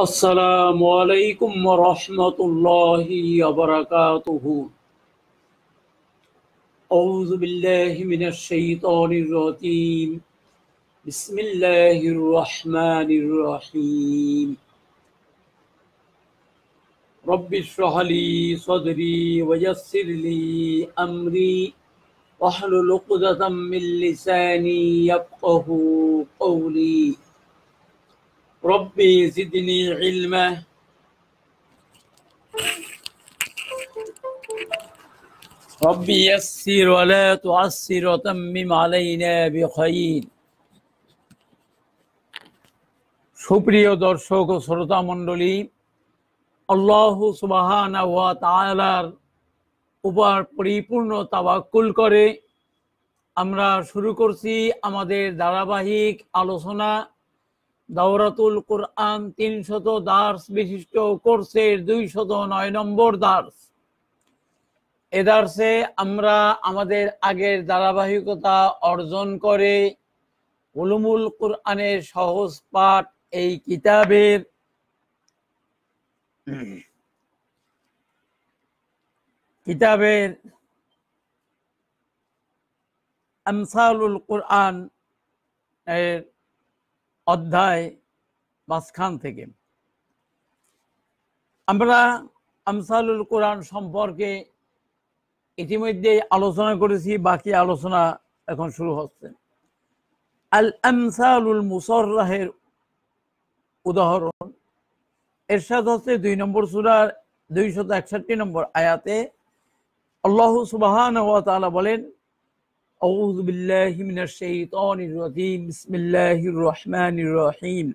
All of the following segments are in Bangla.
السلام عليكم ورحمة الله وبركاته. أعوذ بالله من الشيطان الرجيم. بسم الله الرحمن الرحيم. رب اشرح لي صدري ويسر لي أمري. واحلل عقدة من لساني يفقه قولي. ربي زدني علما ربي يسر ولا تعسر وتمم علينا بخير সুপ্রিয় দর্শক ও শ্রোতা মণ্ডলী আল্লাহ সুবাহানা ওয়া তাআলার উপর পরিপূর্ণ তাওয়াক্কুল করে আমরা শুরু করছি আমাদের ধারাবাহিক আলোচনা দাওরাতুল কোরআন তিনশত দার্স বিশিষ্ট কোর্সের দুইশত নয় নম্বর দার্স। এ দার্সে আমরা আমাদের আগের ধারাবাহিকতা অর্জন করে উলুমুল কোরআনের সহজ পাঠ এই কিতাবের কিতাবের আমসালুল কোরআন এর অধ্যায় মাঝখান থেকে। আমরা আমসালুল কোরআন সম্পর্কে ইতিমধ্যে আলোচনা করেছি, বাকি আলোচনা এখন শুরু হচ্ছে। আল আমসালুল মুসর্রাহের উদাহরণ। এরশাদ হচ্ছে দুই নম্বর সুরার দুইশত একষট্টি নম্বর আয়াতে আল্লাহ সুবাহান বলেন أعوذ بالله من الشيطان الرجيم. بسم الله الرحمن الرحيم.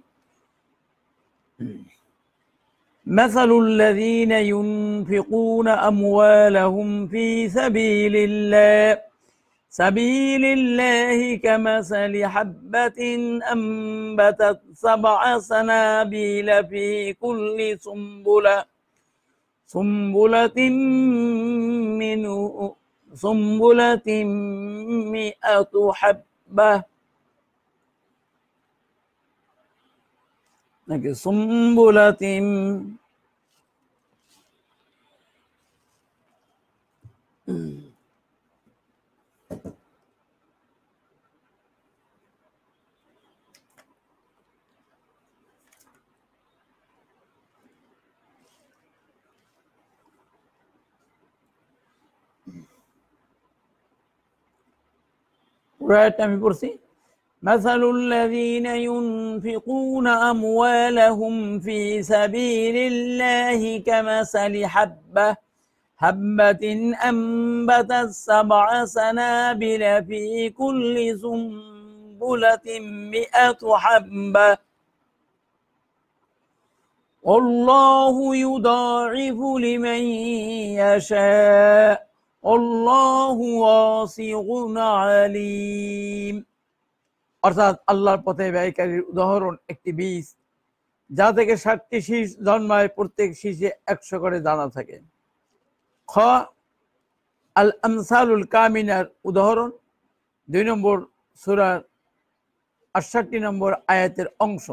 مثل الذين ينفقون أموالهم في سبيل الله. سبيل الله كمثل حبة أنبتت سبع سنابيل في كل سنبلة. سنبلة منه سنبلة مئة حبة لكن سنبلة Mm. পুরাটা আমি পড়ছি مثل الذين ينفقون أموالهم في سبيل الله كمثل حبة حبة أنبتت سبع سنابل في كل سنبلة مئة حبة والله يضاعف لمن يشاء আলিম। অর্থাৎ আল্লাহর পথে ব্যয়কারীর উদাহরণ একটি বীজ, যা থেকে ষাটটি শীষ জন্মায়, প্রত্যেক শীষে একশো করে দানা থাকে। খ আল আমসালুল কামিনার উদাহরণ, দুই নম্বর সুরার আটষট্টি নম্বর আয়াতের অংশ।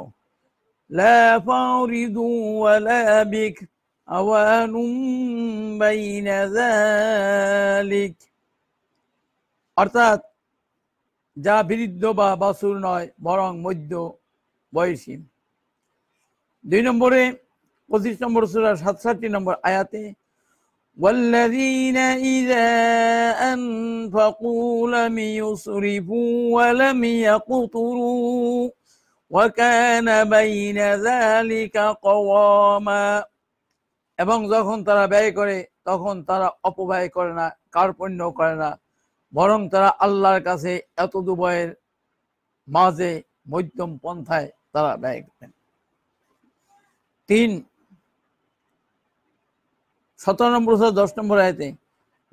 লা ফাউরিদু ওয়ালা বিক্র أوان بين ذلك অর্থাৎ যা বৃদ্ধ বা বাসুর নয় বরং মধ্য বয়সী দুই নম্বরে পঁচিশ নম্বর সুরা সাতষট্টি নম্বর আয়াতে والذين إذا أنفقوا لم يسرفوا ولم يقتروا وكان بين ذلك قواما এবং যখন তারা ব্যয় করে তখন তারা অপব্যয় করে না কার্পণ্য করে না বরং তারা আল্লাহর কাছে এত দুবয়ের মাঝে মধ্যম পন্থায় তারা ব্যয় করেন তিন সতেরো নম্বর দশ নম্বর আয়তে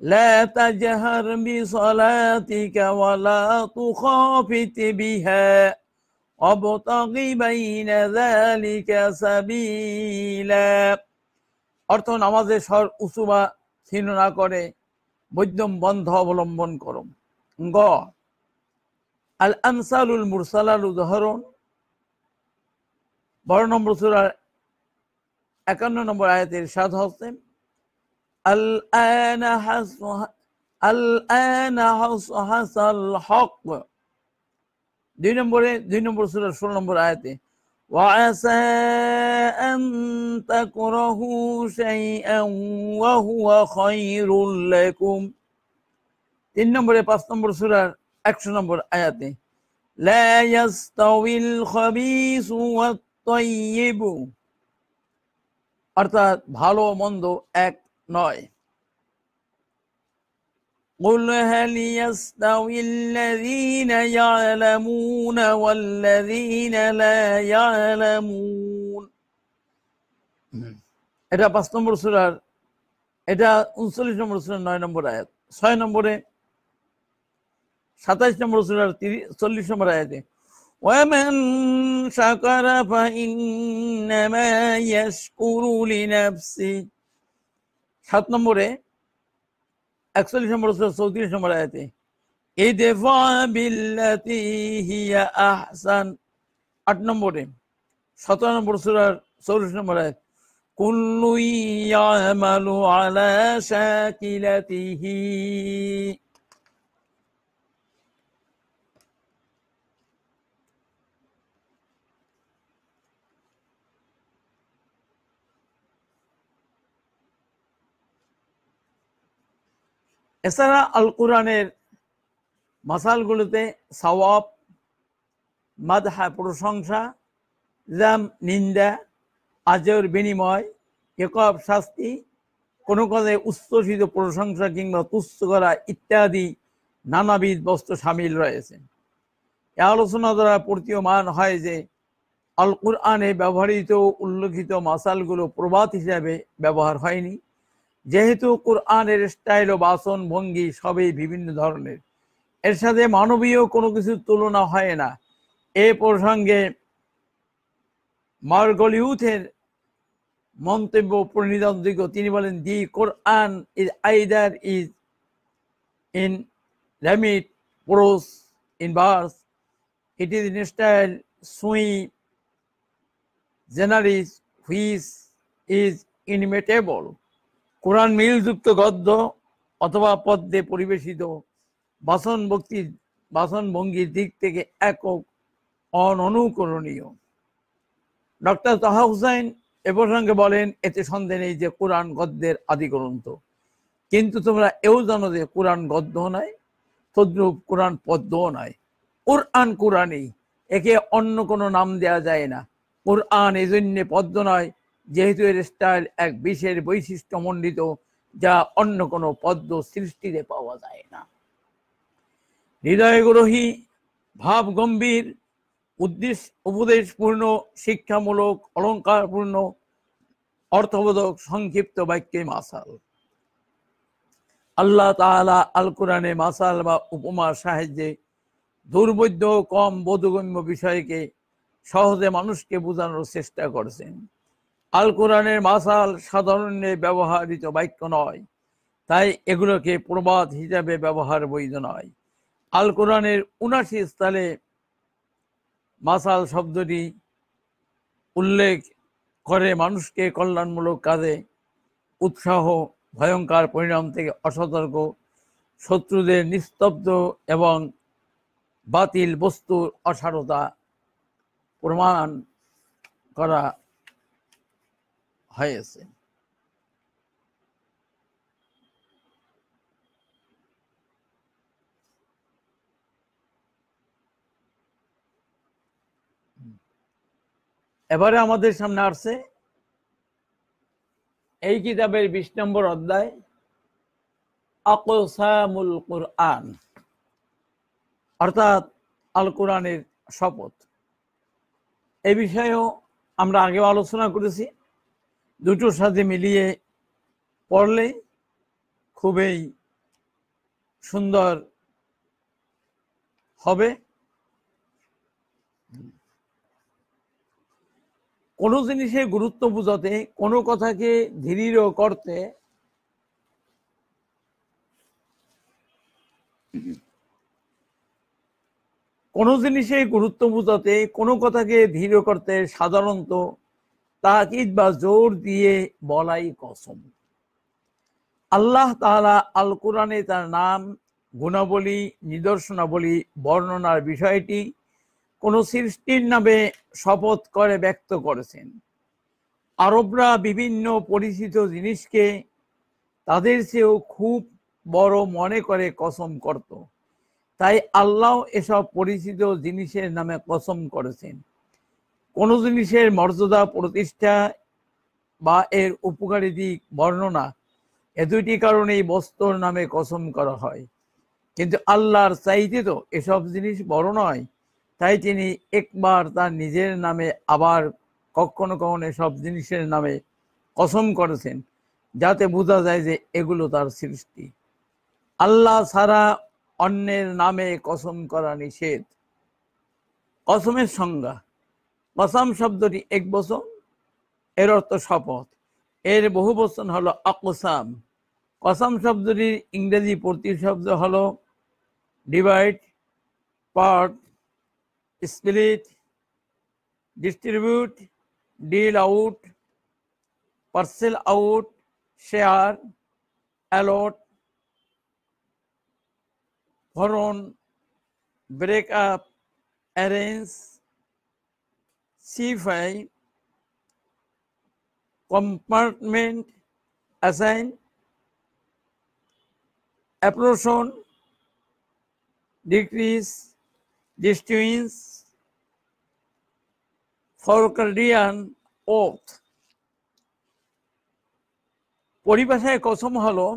لا تجهر بصلاتك ولا تخافت بها وابتغ بين ذلك سبيلا অর্থ নামাজের স্বর উঁচু বা ক্ষীণ না করে মধ্যম বন্ধ অবলম্বন করো গ, আল আমসালুল মুরসালাল উদাহরণ বারো নম্বর সুরার একান্ন নম্বর আয়াতের সাদ হচ্ছে আল হাসাল হক। দুই নম্বরে, দুই নম্বর সুরার ষোলো নম্বর আয়াতে وعسى أن تكرهوا شيئا وهو خير لكم তিন নম্বরে পাঁচ নম্বর সুরার একশো নম্বর আয়াতে لا يستوي الخبيث والطيب অর্থাৎ ভালো মন্দ এক নয় قل هل يستوي الذين يعلمون والذين لا يعلمون এটা পাঁচ নম্বর সুরার এটা উনচল্লিশ নম্বর সুরার নয় নম্বর আয়াত ছয় নম্বরে সাতাইশ নম্বর সুরার তিরিশ চল্লিশ নম্বর আয়াতে ومن شكر فإنما يشكر لنفسه সাত নম্বরে একচল্লিশ নম্বর চৌত্রিশ নম্বর আয়াতে আহসান। আট নম্বরে, সতেরো নম্বর সুরার চৌত্রিশ নম্বর আয়াত, কুল্লু ইয়ামালু আলা শাকিলাতিহি। এছাড়া আল কোরআনের মাসালগুলোতে সওয়াব, মাদহা, প্রশংসা, জাম, নিন্দা, আজর বিনিময় একব শাস্তি, কোনো কাজে উচ্ছ্বসিত প্রশংসা কিংবা তুচ্ছ করা ইত্যাদি নানাবিধ বস্তু সামিল রয়েছে। এ আলোচনা দ্বারা প্রতীয়মান হয় যে আল কোরআনে ব্যবহৃত উল্লেখিত মাসালগুলো প্রবাদ হিসাবে ব্যবহার হয়নি। যেহেতু কোরআনের স্টাইল ও বাসন ভঙ্গি সবই বিভিন্ন ধরনের, এর সাথে মানবীয় কোনো কিছুর তুলনা হয় না। এ প্রসঙ্গে মার্গলিউথের মন্তব্য পরিণিতযোগ্য তিনি বলেন, the Quran is either is in remit prose in verse it is in style sui generis which is ইনমেটেবল কোরআন মিলযুক্ত গদ্য অথবা পদ্মে পরিবেশিত বাসন ভক্তি বাসন ভঙ্গির দিক থেকে একক, অননুকরণীয়। ডক্টর তাহা হুসাইন এ প্রসঙ্গে বলেন, এতে সন্দেহ নেই যে কোরআন গদ্যের আদি গ্রন্থ কিন্তু তোমরা এও জানো যে কোরআন গদ্য নয় তদ্রূপ কোরআন পদ্মও নয় কোরআন কোরআনই, একে অন্য কোনো নাম দেয়া যায় না। কোরআন এই জন্যে পদ্ম নয় যেহেতু এর স্টাইল এক বিশেষ বৈশিষ্ট্য মণ্ডিত, যা অন্য কোনো পদ্ম সৃষ্টিতে পাওয়া যায় না। হৃদয়গ্রহী ভাব গম্ভীর উদ্দেশ্য উপদেশপূর্ণ, শিক্ষামূলক, অলঙ্কারপূর্ণ, অর্থবোধক, সংক্ষিপ্ত বাক্যে মাসাল। আল্লাহ তাআলা আল কোরআনে মাসাল বা উপমার সাহায্যে দুর্বোধ্য, কম, বোধগম্য বিষয়কে সহজে মানুষকে বোঝানোর চেষ্টা করছেন। আল কোরআনের মাসাল সাধারণে ব্যবহৃত বাক্য নয়। তাই এগুলোকে প্রবাদ হিসাবে ব্যবহার বৈধ নয়। আল কোরআনের উনাশি স্থলে মাসাল শব্দটি উল্লেখ করে মানুষকে কল্যাণমূলক কাজে উৎসাহ, ভয়ঙ্কর পরিণাম থেকে অসতর্ক, শত্রুদের নিস্তব্ধ এবং বাতিল বস্তুর অসারতা প্রমাণ করা হয়েছে এবারে আমাদের সামনে আসছে এই কিতাবের বিশ নম্বর অধ্যায়, আকসামুল কোরআন। অর্থাৎ আল কোরআনের শপথ। এই বিষয়েও আমরা আগেও আলোচনা করেছি। দুটোর সাথে মিলিয়ে পড়লে খুবই সুন্দর হবে। কোনো জিনিসের গুরুত্ব বুঝাতে, কোনো কথাকে ধীর করতে কোনো জিনিসের গুরুত্ব বুঝাতে, কোনো কথাকে ধীর করতে সাধারণত তাকিদ বা জোর দিয়ে বলাই কসম। আল্লাহ তাআলা আল কোরআনে তার নাম, গুণাবলী, নিদর্শনাবলী, বর্ণনার বিষয়টি কোন সৃষ্টির নামে শপথ করে ব্যক্ত করেছেন। আরবরা বিভিন্ন পরিচিত জিনিসকে তাদের চেয়েও খুব বড় মনে করে কসম করত। তাই আল্লাহ এসব পরিচিত জিনিসের নামে কসম করেছেন। কোন জিনিসের মর্যাদা, প্রতিষ্ঠা বা এর উপকারী দিক, বর্ণনা এ দুইটি কারণেই বস্তুর নামে কসম করা হয়। কিন্তু আল্লাহর চাইতে তো এসব জিনিস বড় নয়, তাই তিনি একবার তার নিজের নামে আবার কখনো কখনো এসব জিনিসের নামে কসম করেছেন, যাতে বোঝা যায় যে এগুলো তার সৃষ্টি। আল্লাহ ছাড়া অন্যের নামে কসম করা নিষেধ। কসমের সংজ্ঞা। কসম শব্দটি এক বচন, এর অর্থ শপথ। এর বহু বচন হলো আকসাম। কসম শব্দটির ইংরেজি প্রতিশব্দ হলো divide part split distribute deal out parcel out share allot হরণ break up arrange সিফাই compartment assign apportion decrease distinguish ফরকার্ডিয়ান oath পরিভাষায় কসম হলো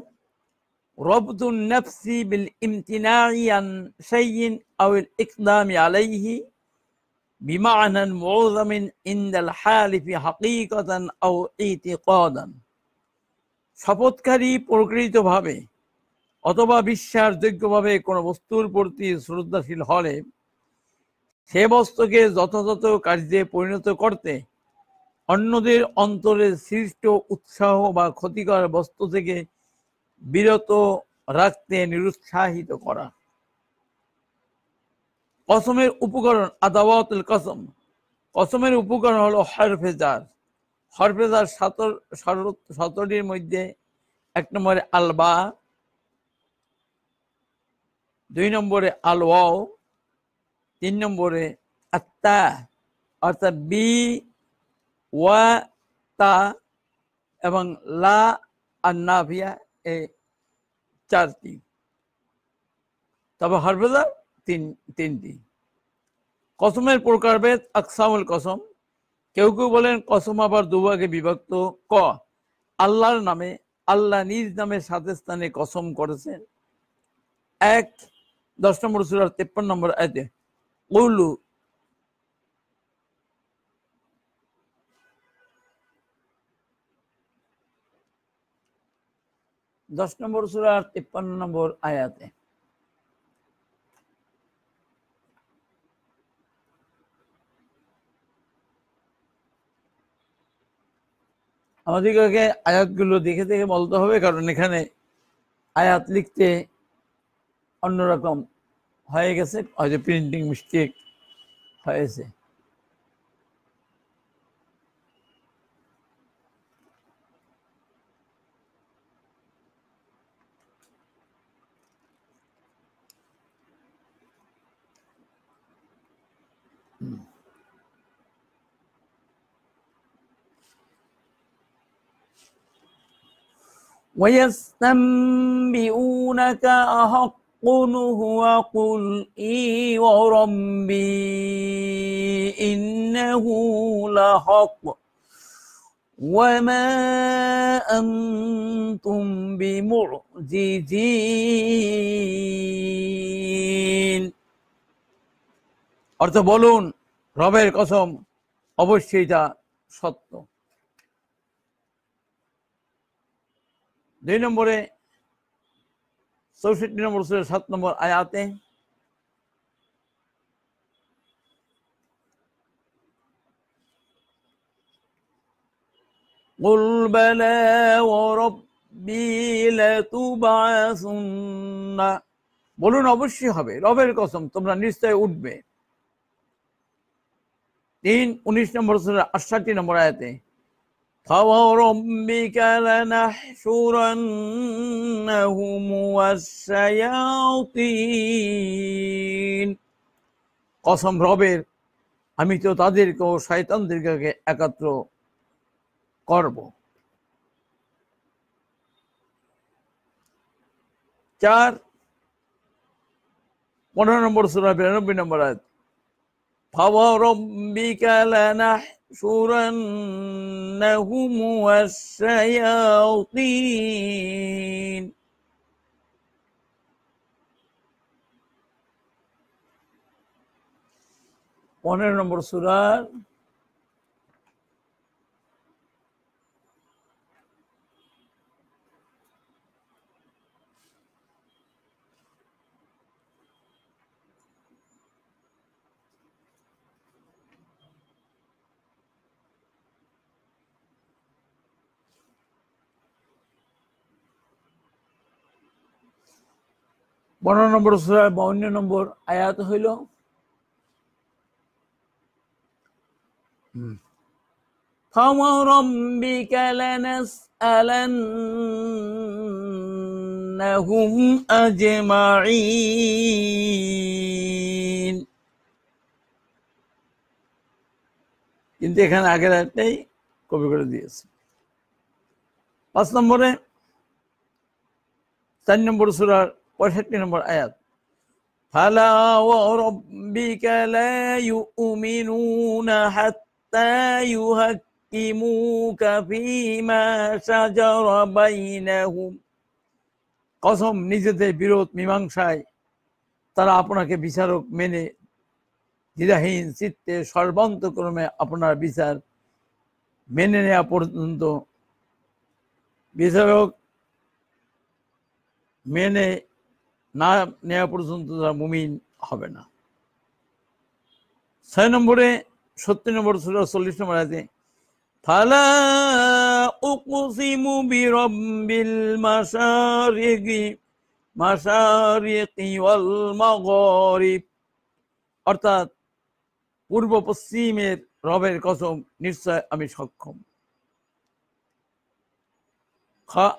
রবদুন নফসি বিল ইমতিনাই আন শাইইন আও আল ইকদামি আলাইহি بمعنى معظم عند الحالف حقيقة أو اعتقادا শপথকারী প্রকৃতভাবে অথবা বিশ্বাসযোগ্যভাবে কোনো বস্তুর প্রতি শ্রদ্ধাশীল হলে সে বস্তুকে যথাযথ কার্যে পরিণত করতে অন্যদের অন্তরে সৃষ্ট উৎসাহ বা ক্ষতিকর বস্তু থেকে বিরত রাখতে নিরুৎসাহিত করা কসমের উপকরণ আদাওয়াতুল কসম। কসমের উপকরণ হলো হরফেজার হরফেজার সতর সতরটির মধ্যে এক নম্বরে আলবা, দুই নম্বরে আল ওয়াও তিন নম্বরে আত্তা, অর্থাৎ বি, ওয়া, তা এবং লা আর নাভিয়া এই চারটি। তবে হরফেজার তিন তিনটি কসমের প্রকারভেদ, আকসামুল কসম। কেউ কেউ বলেন, কসম আবার দুভাগে বিভক্ত। ক, আল্লাহর নামে, আল্লাহ নিজ নামে সাথে স্থানে কসম করেছেন। এক, দশ নম্বর সুরার তেপ্পান্ন নম্বর আয়তে, কৌলু, দশ নম্বর সুরার তিপ্পান্ন নম্বর আয়াতে আমাদেরকে আয়াতগুলো দেখে দেখে বলতে হবে, কারণ এখানে আয়াত লিখতে অন্যরকম হয়ে গেছে, হয়তো প্রিন্টিং মিস্টেক হয়েছে। ويستنبئونك أحق هو قل إي وربي إنه لحق وما أنتم بمعجزين অর্থ বলুন রবের কসম অবশ্যই তা সত্য দুই নম্বরে চৌষট্টি নম্বর সুরের সাত নম্বর আয়াতে قل بلى وربي لتبعثن বলুন অবশ্যই হবে রবের কসম তোমরা নিশ্চয় উঠবে তিন উনিশ নম্বর সুরের আটষট্টি নম্বর আয়াতে فوربك لنحشرنهم والشياطين কসম রবের আমি তো তাদেরকেও শয়তানদেরকে একত্র করব চার পনেরো নম্বর সুরা বিরানব্বই নম্বর আয়াত فوربك لنحشرنهم والشياطين পনেরো নম্বর সুরার পনেরো নম্বর সুরার বাউন্ন নম্বর আয়াত হইল فوربك لنسألنهم أجمعين কিন্তু এখানে আগের একটাই কপি করে দিয়েছে পাঁচ নম্বরে চার নম্বর সুরার পঁয়ষট্টি নম্বর আয়াত। ফালা ওরব্বিকা লা ইউমিনুনা হাত্তা ইউহাক্কিমুকা ফিমা শাজারা বাইনাহুম। কসম, নিজেদের বিরোধ, মীমাংসায় তারা আপনাকে বিচারক মেনে দ্বিধাহীন চিত্তে সর্বান্তক্রমে আপনার বিচার মেনে নেওয়া পর্যন্ত বিচারক মেনে না নেওয়া পর্যন্ত তারা মুমিন হবে না। ছয় নম্বরে, সত্তর নম্বর সুরা চল্লিশ নম্বর আছে মাগরিব। অর্থাৎ পূর্ব পশ্চিমের রবের কসম, নিশ্চয় আমি সক্ষম।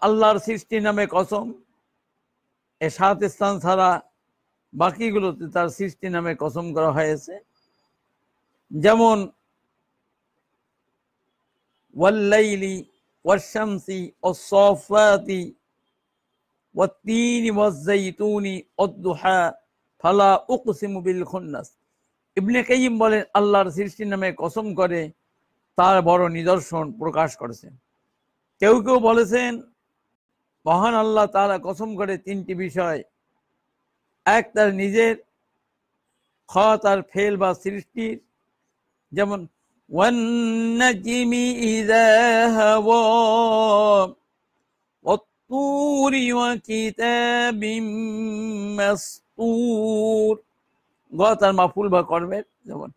আল্লাহর সৃষ্টি নামে কসম এ সাত স্থান ছাড়া বাকিগুলোতে তার সৃষ্টি নামে কসম করা হয়েছে। যেমন, ওয়াল্লাইলি ওয়াশামসি ওয়াসসাফাতি ওয়াত্তিনি ওয়াজ্জাইতুনি ওয়াদ্দুহা ফালা উকসিমু বিল খুন্নাস ইবনে কাইয়িম বলেন, আল্লাহর সৃষ্টি নামে কসম করে তার বড় নিদর্শন প্রকাশ করেছেন কেউ কেউ বলেছেন মহান আল্লাহ তারা কসম করে তিনটি বিষয়। এক, তার নিজের খ তার ফেল বা সৃষ্টির, যেমন গ তার মাফুল বা কর্মের, যেমন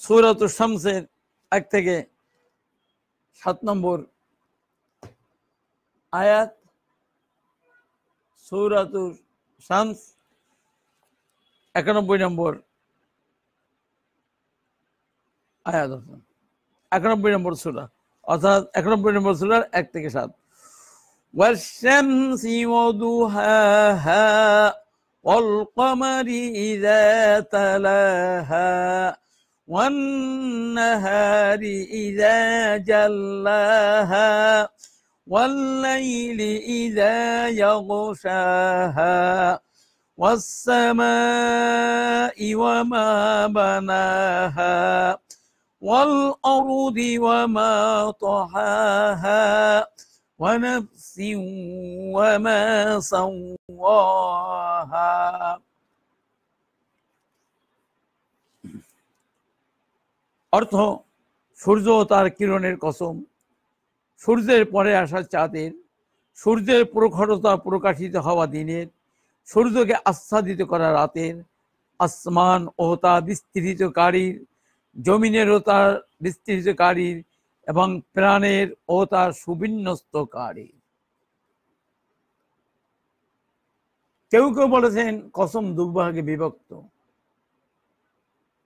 সুরত শামসের এক থেকে সাত নম্বর আয়াত সৌরাতুর শামস একানব্বই নম্বর আয়াত একানব্বই নম্বর সুরা অর্থাৎ একানব্বই নম্বর সুরার এক থেকে সাত والشمس وضحاها والقمر إذا تلاها والنهار إذا جلاها والليل إذا يغشاها والسماء وما بناها والأرض وما طحاها ونفس وما سواها. অর্থ, সূর্য ও তার কিরণের কসম। সূর্যের পরে আসা চাঁদের, সূর্যের প্রখরতা প্রকাশিত হওয়া দিনের, সূর্যকে আচ্ছাদিত করা রাতের, আসমান ও তা বিস্তৃতকারীর জমিনেরও তার বিস্তৃতকারীর এবং প্রাণের ও তার সুবিন্যস্তকারীর। কেউ কেউ বলেছেন কসম দুর্ভাগে বিভক্ত।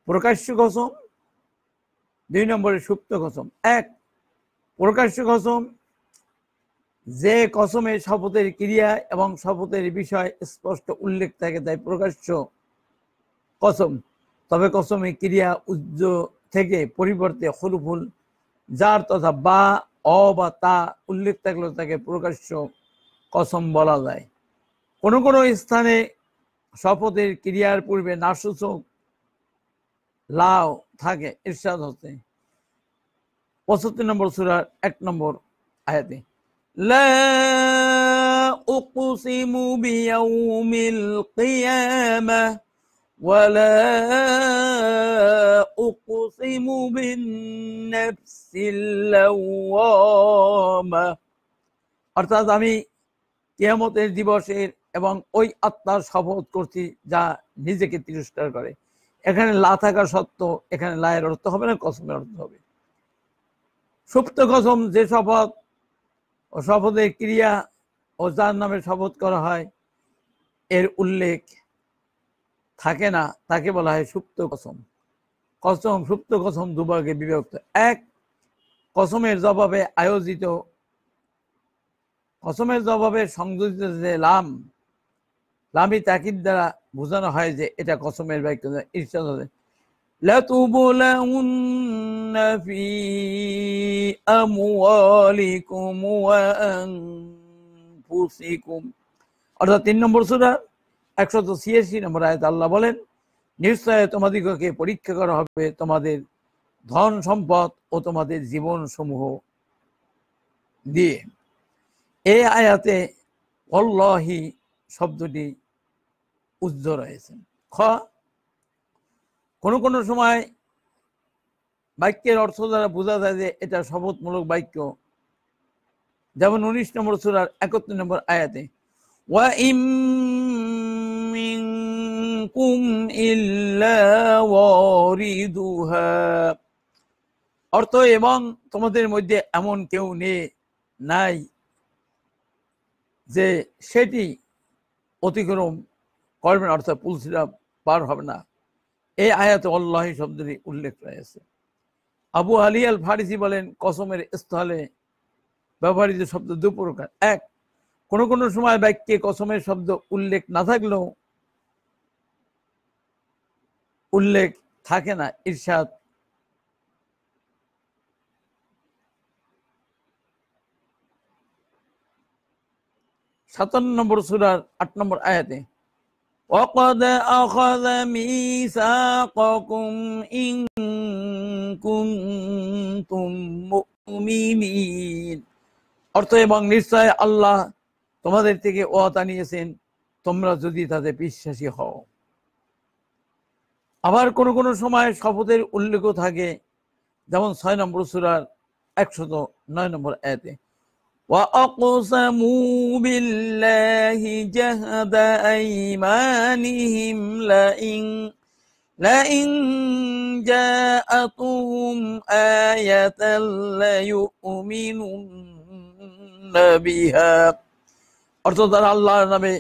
প্রকাশ্য কসম দুই নম্বরে সুপ্ত কসম। এক, প্রকাশ্য কসম, যে কসমে শপথের ক্রিয়া এবং শপথের বিষয় স্পষ্ট উল্লেখ থাকে তাই প্রকাশ্য কসম। তবে কসমে ক্রিয়া উজ্জ থেকে পরিবর্তে হরুফুল, যার তথা বা, অ বা তা উল্লেখ থাকলেও তাকে প্রকাশ্য কসম বলা যায়। কোনো কোনো স্থানে শপথের ক্রিয়ার পূর্বে নাসূচক লাও থাকে ইরশাদ হচ্ছে পঁচাত্তর নম্বর সুরার এক নম্বর আয়াতে لا أقسم بيوم القيامة ولا أقسم بالنفس اللوامة অর্থাৎ আমি কিয়ামতের দিবসের এবং ওই আত্মার শপথ করছি যা নিজেকে তিরস্কার করে এখানে লা থাকা সত্য এখানে লায়ের অর্থ হবে না, কসমের অর্থ হবে। সুপ্ত কসম যে শপথ, ও শপথের ক্রিয়া ও যার নামে শপথ করা হয়, এর উল্লেখ থাকে না, তাকে বলা হয় সুপ্ত কসম। কসম, সুপ্ত কসম দুভাগে বিভক্ত। এক, কসমের জবাবে আয়োজিত, কসমের জবাবে সংযোজিত যে লাম লামি তাকিদ দ্বারা বোঝানো হয় যে এটা কসমের বাক্য ঈর্ষাদ لتبلون في أموالكم وأنفسكم অর্থাৎ তিন নম্বর সুরা একশত ছিয়াশি নম্বর আয়ত আল্লাহ বলেন নিশ্চয় তোমাদিগকে পরীক্ষা করা হবে তোমাদের ধন সম্পদ ও তোমাদের জীবন সমূহ দিয়ে এই আয়াতে অল্লাহি শব্দটি উজ্জ রয়েছে খ, কোনো কোনো সময় বাক্যের অর্থ দ্বারা বোঝা যায় যে এটা শপথমূলক বাক্য। যেমন উনিশ নম্বর সুরার একত্রিশ নম্বর আয়াতে অর্থ, এবং তোমাদের মধ্যে এমন কেউ নেই নাই যে সেটি অতিক্রম করবেন অর্থাৎ পুলসিরা পার হবে না। এই আয়াতে অল্লাহ শব্দটি উল্লেখ রয়েছে। আবু আলী আল ফারিসি বলেন, কসমের স্থলে ব্যবহৃত শব্দ দু প্রকার। এক, কোন কোন সময় বাক্যে কসমের শব্দ উল্লেখ না থাকলেও উল্লেখ থাকে না। ঈর্ষাদ সাতান্ন নম্বর সুরার আট নম্বর আয়াতে وقد أخذ ميثاقكم إن كنتم مؤمنين অর্থ এবং নিশ্চয় আল্লাহ তোমাদের থেকে ওয়াতা নিয়েছেন তোমরা যদি তাতে বিশ্বাসী হও আবার কোন কোন সময় শপথের উল্লেখ থাকে যেমন ছয় নম্বর সুরার একশত নয় নম্বর আয়াতে وأقسموا بالله جهد أيمانهم لئن لئن جاءتهم آية ليؤمنن بها অর্থাৎ তারা আল্লাহর নামে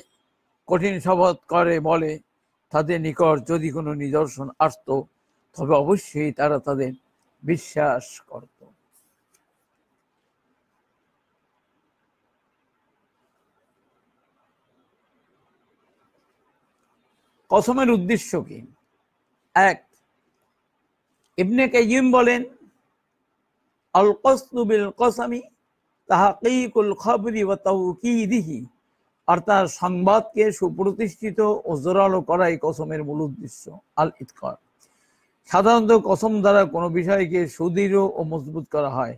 কঠিন শপথ করে বলে তাদের নিকট যদি কোনো নিদর্শন আসতো তবে অবশ্যই তারা তাদের বিশ্বাস করত কসমের উদ্দেশ্য কি? এক, ইবনে কাইয়িম বলেন আল কসদু বিল কসামি তাহাকিকুল খবরি ওয়া তাওকীদিহি। অর্থাৎ সংবাদকে সুপ্রতিষ্ঠিত ও জোরালো করাই কসমের মূল উদ্দেশ্য আল ইতকার সাধারণত কসম দ্বারা কোনো বিষয়কে সুদৃঢ় ও মজবুত করা হয়।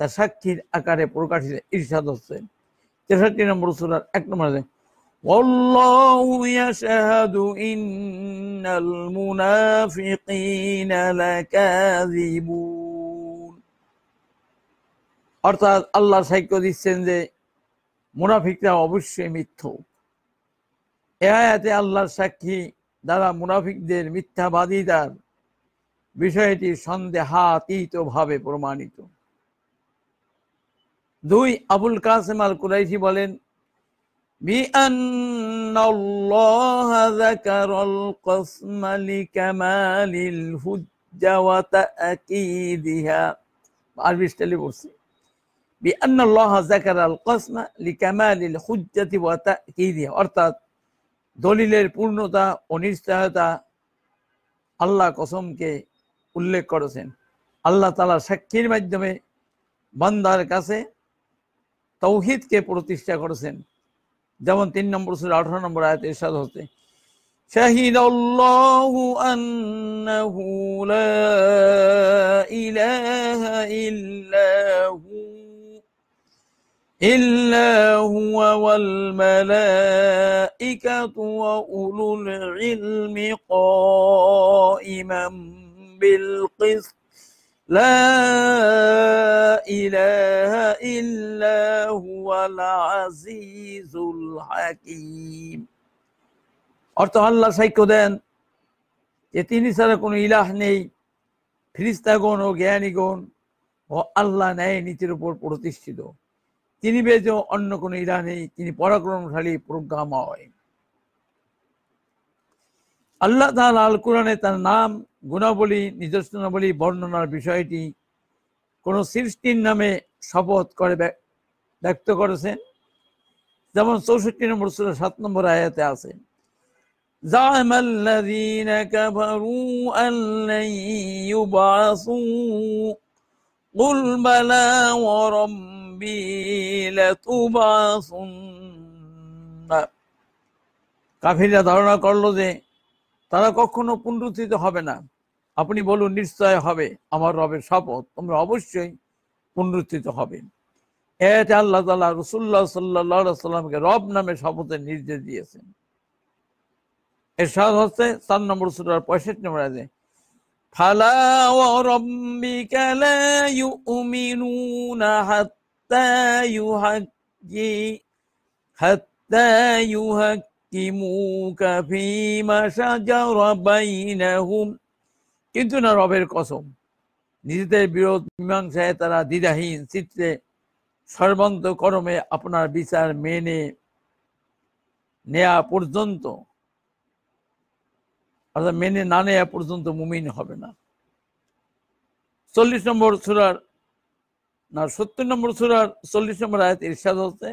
তা সাক্ষীর আকারে প্রকাশিত ইরশাদ হচ্ছে তেষট্টি নম্বর সুরার এক নম্বর والله يشهد إن المنافقين لكاذبون অর্থাৎ আল্লাহ সাক্ষ্য দিচ্ছেন যে মুনাফিকরা অবশ্যই মিথ্য এ আয়াতে আল্লাহর সাক্ষী দ্বারা মুনাফিকদের মিথ্যাবাদীদার বিষয়টি সন্দেহাতীত ভাবে প্রমাণিত দুই আবুল কাসেম আল কুরাইশি বলেন بأن الله ذكر القسم لكمال الحجة وتأكيدها عربي اشتلي بورسي بأن الله ذكر القسم لكمال الحجة وتأكيدها অর্থাৎ দলিলের পূর্ণতা ও নিশ্চয়তা আল্লাহ কসমকে উল্লেখ করেছেন আল্লাহ তালা সাক্ষীর মাধ্যমে বান্দার কাছে তৌহিদকে প্রতিষ্ঠা করেছেন যেমন তিন নম্বর সুর আঠারো নম্বর আয়তে ইরশাদ হচ্ছে شهد الله أنه لا إله إلا هو إلا هو والملائكة وأولو العلم قائما بالقسط لا إله إلا هو العزيز الحكيم অর্থ আল্লাহ সাক্ষ্য দেন যে তিনি ছাড়া কোনো ইলাহ নেই ফিরিস্তাগণ ও জ্ঞানীগণ ও আল্লাহ ন্যায় নীতির উপর প্রতিষ্ঠিত তিনি বেজ অন্য কোনো ইলাহ নেই তিনি পরাক্রমশালী প্রজ্ঞাময় আল্লাহ তাআলা আল কোরআনে তার নাম গুণাবলী নিদর্শনাবলী বর্ণনার বিষয়টি কোন সৃষ্টির নামে শপথ করে ব্যক্ত করেছেন যেমন চৌষট্টি নম্বর সুরা সাত নম্বর আয়াতে আছে زعم الذين كفروا أن لن يبعثوا قل بلى وربي لتبعثن কাফিরা ধারণা করলো যে তারা কখনো পুনরুত্থিত হবে না আপনি বলুন নিশ্চয় হবে আমার রবের শপথ তোমরা অবশ্যই পুনরুত্থিত হবে এটা আল্লাহ তালা রসুল্লাহ সাল্লাহ সাল্লামকে রব নামে শপথের নির্দেশ দিয়েছেন এরশাদ হচ্ছে চার নম্বর সুরার পঁয়ষট্টি নম্বর আছে ফালা وربك لا يؤمنون حتى يحكي حتى يحكموك فيما شجر بينهم কিন্তু না রবের কসম নিজেদের বিরোধ মীমাংসায় তারা দ্বিধাহীন চিত্রে সর্বান্ত করমে আপনার বিচার মেনে নেয়া পর্যন্ত অর্থাৎ মেনে না নেওয়া পর্যন্ত মুমিন হবে না চল্লিশ নম্বর সুরার না সত্তর নম্বর সুরার চল্লিশ নম্বর আয়াত ইরশাদ হচ্ছে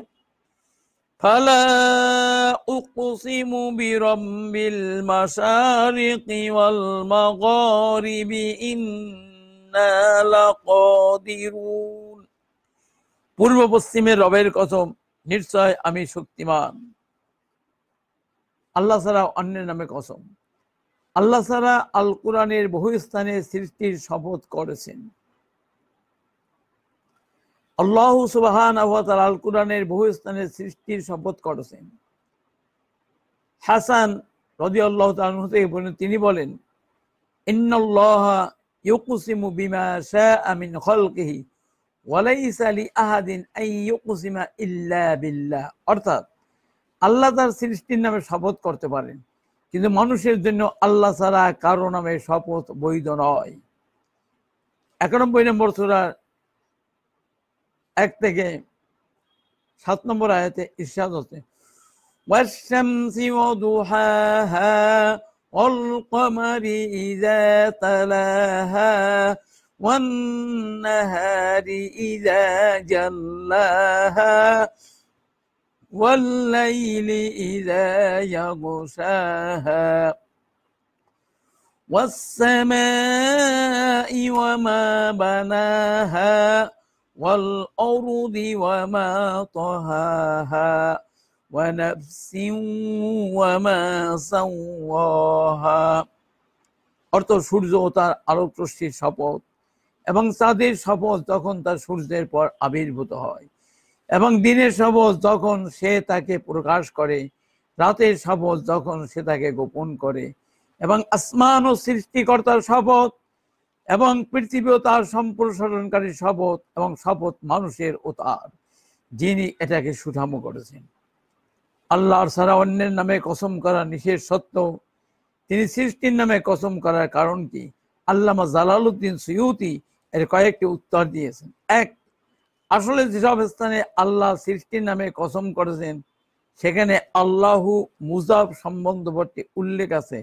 উকসিমু বিরব্বিল মাশারিকি ওয়াল মাগারিবি ইন্না লাকাদিরুন পূর্ব পশ্চিমের রবের কসম, নিশ্চয় আমি শক্তিমান। আল্লাহ ছাড়া অন্যের নামে কসম। আল্লাহ সারা আল কোরআনের বহু স্থানে সৃষ্টির শপথ করেছেন। আল্লাহ সুবাহান আল কোরআনের বহু স্থানে সৃষ্টির শপথ করেছেন। হাসান রদি আল্লাহ থেকে বলেন তিনি বলেন, ইন্নাল্লাহ ইউকুসিমু বিমা মিন ইল্লা বিল্লাহ। অর্থাৎ আল্লাহ তার সৃষ্টির নামে শপথ করতে পারেন, কিন্তু মানুষের জন্য আল্লাহ ছাড়া কারও নামে শপথ বৈধ নয়। একানব্বই নম্বর সুরার এক থেকে সাত নম্বর আয়াতে ইরশাদ হচ্ছে والشمس وضحاها والقمر إذا تلاها والنهار إذا جلاها والليل إذا يغشاها والسماء وما بناها والأرض وما طهاها ونفس وما سواها অর্থ সূর্য ও তার আলোক রশ্মির শপথ এবং চাঁদের শপথ যখন তার সূর্যের পর আবির্ভূত হয় এবং দিনের শপথ যখন সে তাকে প্রকাশ করে রাতের শপথ যখন সে তাকে গোপন করে এবং আসমান ও সৃষ্টিকর্তার শপথ এবং পৃথিবী ও তার সম্প্রসারণকারী শপথ এবং শপথ মানুষের ও তার, যিনি এটাকে সুঠাম করেছেন। আল্লাহর সারা অন্যের নামে কসম করা নিষেধ সত্ত্বেও তিনি সৃষ্টির নামে কসম করার কারণ কি? আল্লামা জালালউদ্দিন সৈয়দি এর কয়েকটি উত্তর দিয়েছেন। এক, আসলে যেসব স্থানে আল্লাহ সৃষ্টির নামে কসম করেছেন, সেখানে আল্লাহু মুজাব সম্বন্ধবর্তী উল্লেখ আছে,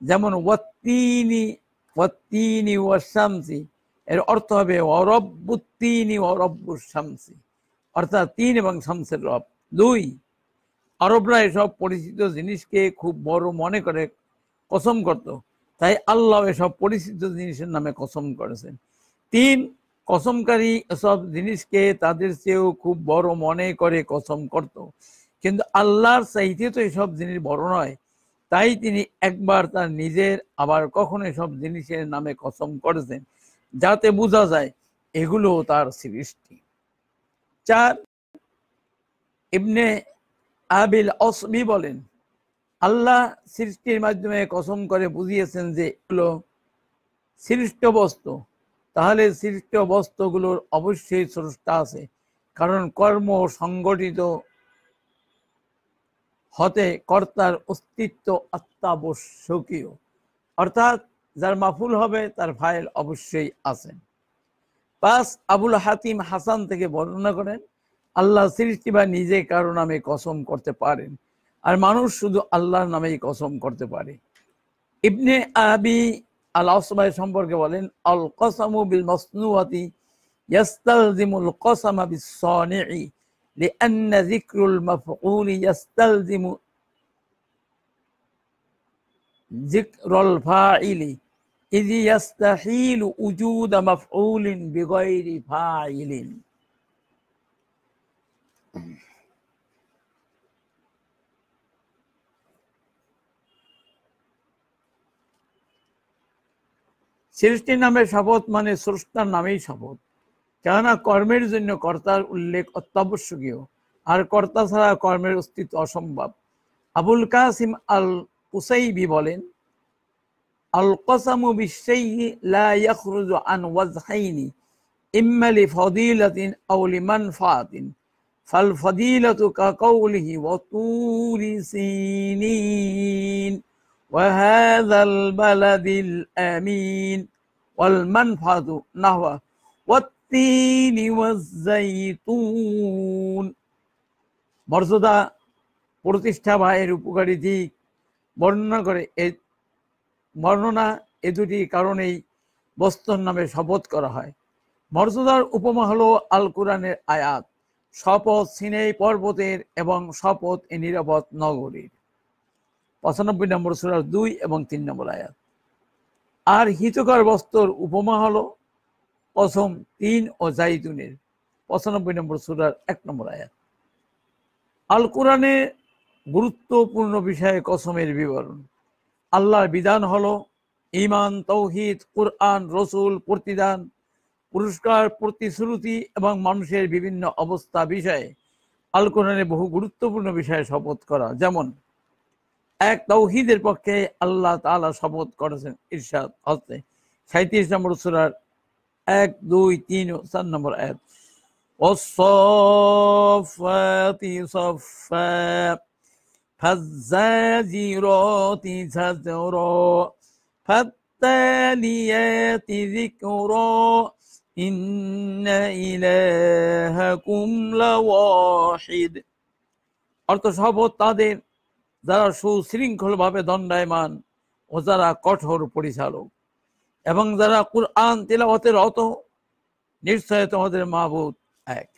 যেমন, ওয়াত্তিনি ওয়াত্তিনি ওয়াশামসি এর অর্থ হবে অরব্বুত্তিনি অরব্বুর শামসি অর্থাৎ তিন এবং শামসের রব। দুই, আরবরা এসব পরিচিত জিনিসকে খুব বড় মনে করে কসম করত। তাই আল্লাহ এসব পরিচিত জিনিসের নামে কসম করেছেন। তিন, কসমকারী এসব জিনিসকে তাদের চেয়েও খুব বড় মনে করে কসম করত। কিন্তু আল্লাহর চাইতে তো এসব জিনিস বড় নয়। তাই তিনি একবার তার নিজের, আবার কখনো এসব জিনিসের নামে কসম করেছেন, যাতে বোঝা যায় এগুলো তার সৃষ্টি। চার, ইবনে আবিল অসমি বলেন, আল্লাহ সৃষ্টির মাধ্যমে কসম করে বুঝিয়েছেন যে এগুলো সৃষ্ট বস্তু। তাহলে সৃষ্ট বস্তুগুলোর অবশ্যই স্রষ্টা আছে, কারণ কর্ম সংগঠিত হতে কর্তার অস্তিত্ব অত্যাবশ্যকীয়। অর্থাৎ যার মাফুল হবে, তার ফাইল অবশ্যই আছে। পাঁচ, আবুল হাতিম হাসান থেকে বর্ণনা করেন, আল্লাহ সৃষ্টি বা নিজে কারও নামে কসম করতে পারেন, আর মানুষ শুধু আল্লাহর নামেই কসম করতে পারে। ইবনে আবি আল আসমাই সম্পর্কে বলেন আল কসামু বিল মসনুয়াতি ইয়াস্তালজিমুল কসামা বিস সানি'i لأن ذكر المفعول يستلزم ذكر الفاعل إذ يستحيل وجود مفعول بغير فاعل সৃষ্টির নামে শপথ মানে স্রষ্টার নামেই শপথ কেননা কর্মের জন্য কর্তার উল্লেখ অত্যাবশ্যকীয় আর কর্তা ছাড়া কর্মের অস্তিত্ব অসম্ভব আবুল কাসিম আল উসাইবি বলেন আল কসামু বিশ্বই লা ইয়াখরুজু আন ওয়াজহাইনি ইম্মা লিফাদিলাতিন আও লিমানফাতিন فالفضيلة كقوله وطور سينين وهذا البلد الأمين والمنفعة نحو والتين والزيتون মর্যাদা প্রতিষ্ঠা বা এর উপকারী দিক বর্ণনা করে এ বর্ণনা এ দুটি কারণেই বস্তুর নামে শপথ করা হয় মর্যাদার উপমা হলো আল কোরআনের আয়াত শপথ সিনেই পর্বতের এবং শপথ এ নিরাপদ নগরীর পঁচানব্বই নম্বর সুরার দুই এবং তিন নম্বর আয়াত আর হিতকর বস্তুর উপমা হলো কসম তিন ও জাইতুনের পঁচানব্বই নম্বর সুরার এক নম্বর আয়াত। আল কোরআনে গুরুত্বপূর্ণ বিষয়ে কসমের বিবরণ। আল্লাহর বিধান হলো ইমান তৌহিদ, কোরআন, রসুল, প্রতিদান, পুরস্কার, প্রতিশ্রুতি এবং মানুষের বিভিন্ন অবস্থা বিষয়ে আল কোরআনে বহু গুরুত্বপূর্ণ বিষয়ে শপথ করা। যেমন, এক তৌহিদের পক্ষে আল্লাহ তাআলা শপথ করেছেন ইরশাদ হস্তে সাঁত্রিশ নম্বর সুরার এক দুই তিন ও চার নম্বর এক والصافات صفا فالزاجرات زجرا فالتاليات ذكرا إن إلهكم لواحد অর্থ শপথ তাদের যারা সুশৃঙ্খলভাবে দণ্ডায়মান ও যারা কঠোর পরিচালক এবং যারা কুরআন তেলাওয়াতের অত নিশ্চয় তোমাদের মাহবুদ এক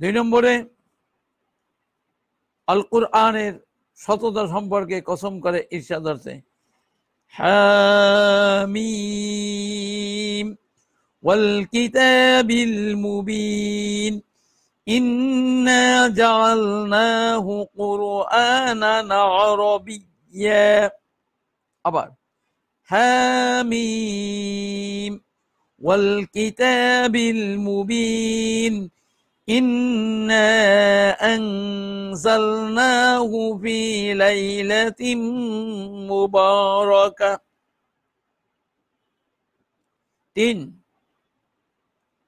দুই নম্বরে আল কুরআনের সততা সম্পর্কে কসম করে ঈর্ষাদ আছে حاميم والكتاب المبين إنا جعلناه قرآنا عربيا আবার حاميم والكتاب المبين إنا أنزلناه في ليلة مباركة তিন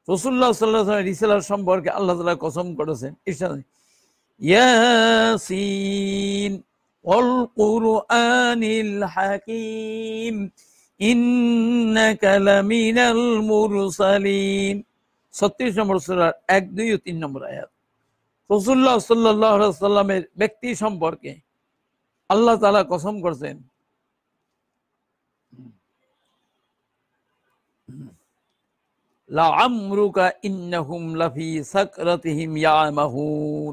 রসুল্লাহ সাল্লাহ রিসালার সম্পর্কে আল্লাহ তালা কসম করেছেন ইরশাদ ইয়াসিন والقرآن الحكيم إنك لمن المرسلين ছত্রিশ নম্বর সুরার এক দুই ও তিন নম্বর আয়াত রসুল্লাহ সাল্লাহ সাল্লামের ব্যক্তি সম্পর্কে আল্লাহ তালা কসম করছেন লাআমরুকা ইন্নাহুম লাফি সাকরাতিহিম ইয়ামাহুন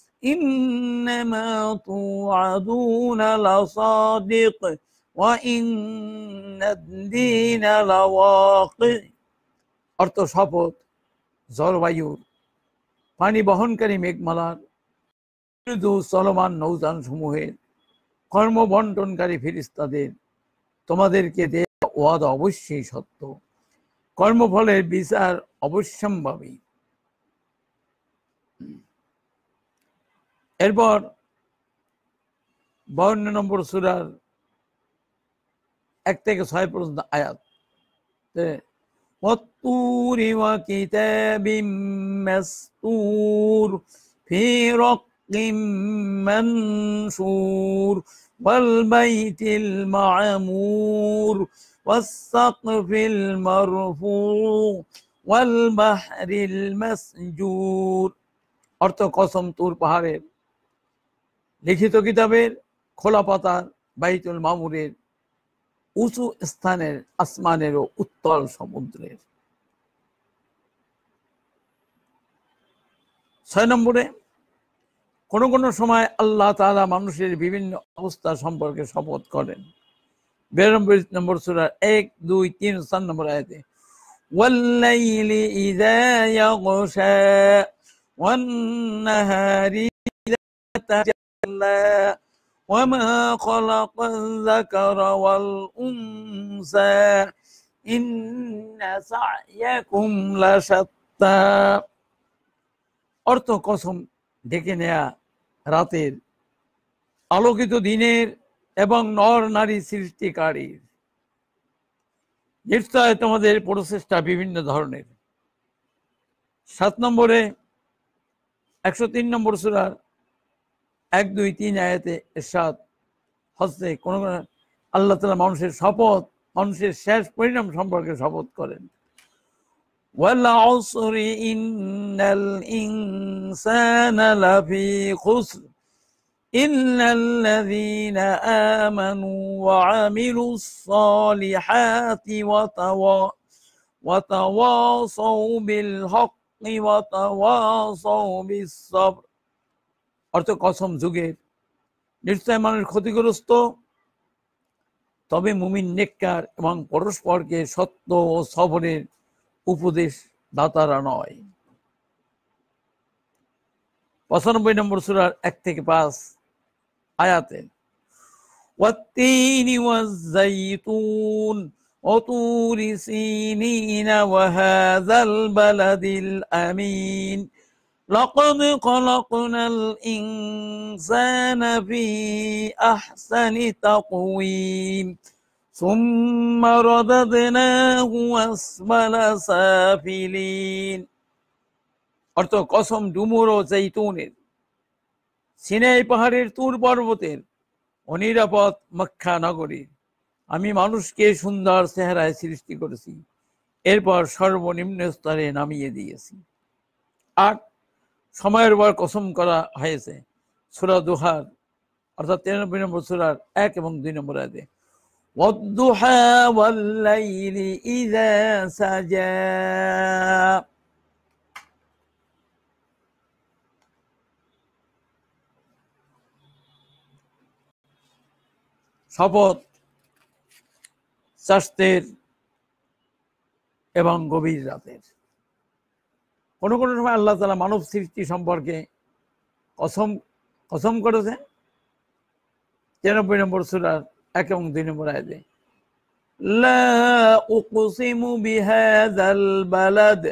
إنما توعدون لصادق وإن الدين لواقع অর্থ শপথ জলবায়ুর পানি বহনকারী মেঘমালার মৃদু চলমান নৌযান সমূহের কর্মবন্টনকারী ফিরিস্তাদের তোমাদেরকে দেয়া ওয়াদা অবশ্যই সত্য কর্মফলের বিচার অবশ্যম্ভাবী এরপর বাউন্ন নম্বর সুরার এক থেকে ছয় পর্যন্ত আয়াত والطور وكتاب مسطور في رق منشور والبيت المعمور والسقف المرفوع والبحر المسجور অর্থ কসম তুর পাহাড়ের লিখিত কিতাবের খোলা পাতার বাইতুল মামুরের উঁচু স্থানের আসমানের ও উত্তল সমুদ্রের ছয় নম্বরে কোনো কোনো সময় আল্লাহ তালা মানুষের বিভিন্ন অবস্থা সম্পর্কে শপথ করেন বিরানব্বই নম্বর সুরার এক দুই তিন চার নম্বর আয়তে والليل إذا يغشى والنهار إذا تجلى وما خلق الذكر والأنثى إن سعيكم لشتى অর্থ কসম ডেকে নেয়া রাতের আলোকিত দিনের এবং নর নারী সৃষ্টিকারীর নিশ্চয় তোমাদের প্রচেষ্টা বিভিন্ন ধরনের সাত নম্বরে একশো তিন নম্বর সুরার এক দুই তিন আয়াতে এরশাদ হচ্ছে কোন আল্লাহ তালা মানুষের শপথ মানুষের শেষ পরিণাম সম্পর্কে শপথ করেন والعصر إن الإنسان لفي خسر إلا الذين آمنوا وعملوا الصالحات وتوا وتواصوا بالحق وتواصوا بالصبر অর্থ কসম যুগের নিশ্চয় মানুষ ক্ষতিগ্রস্ত তবে মুমিন নেককার এবং পরস্পরকে সত্য ও সবরের উপদেশ দাতারা নয় পঁচানব্বই নম্বর সুরার এক থেকে পাঁচ আয়াতে والتين والزيتون وطور سينين وهذا البلد الأمين لقد خلقنا الإنسان في أحسن تقويم ثم رددناه أسفل سافلين অর্থ কসম ডুমুর ও জৈতুনের সিনাই পাহাড়ের তুর পর্বতের অনিরাপদ মক্কা নগরীর আমি মানুষকে সুন্দর চেহারায় সৃষ্টি করেছি এরপর সর্বনিম্ন স্তরে নামিয়ে দিয়েছি আট সময়ের বার কসম করা হয়েছে। সুরা দুহার, অর্থাৎ তিরানব্বই নম্বর সুরার এক এবং দুই নম্বর আদে শপথ চাষতের এবং গভীর রাতের। কোনো কোনো সময় আল্লাহ তালা মানব সৃষ্টি সম্পর্কে কসম কসম করেছে। তিরানব্বই নম্বর সুরার এক এবং দুই নম্বর আয়দে লা উকসিমু বিহাযাল বালাদ।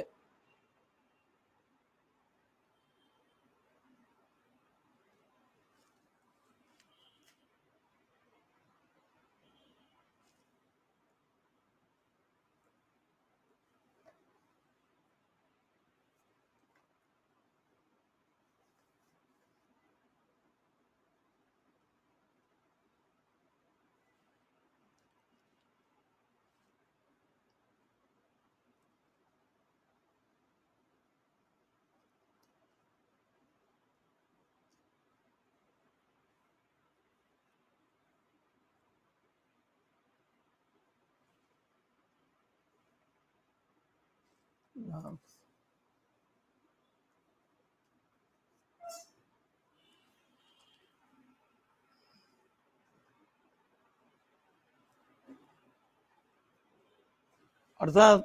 অর্থাৎ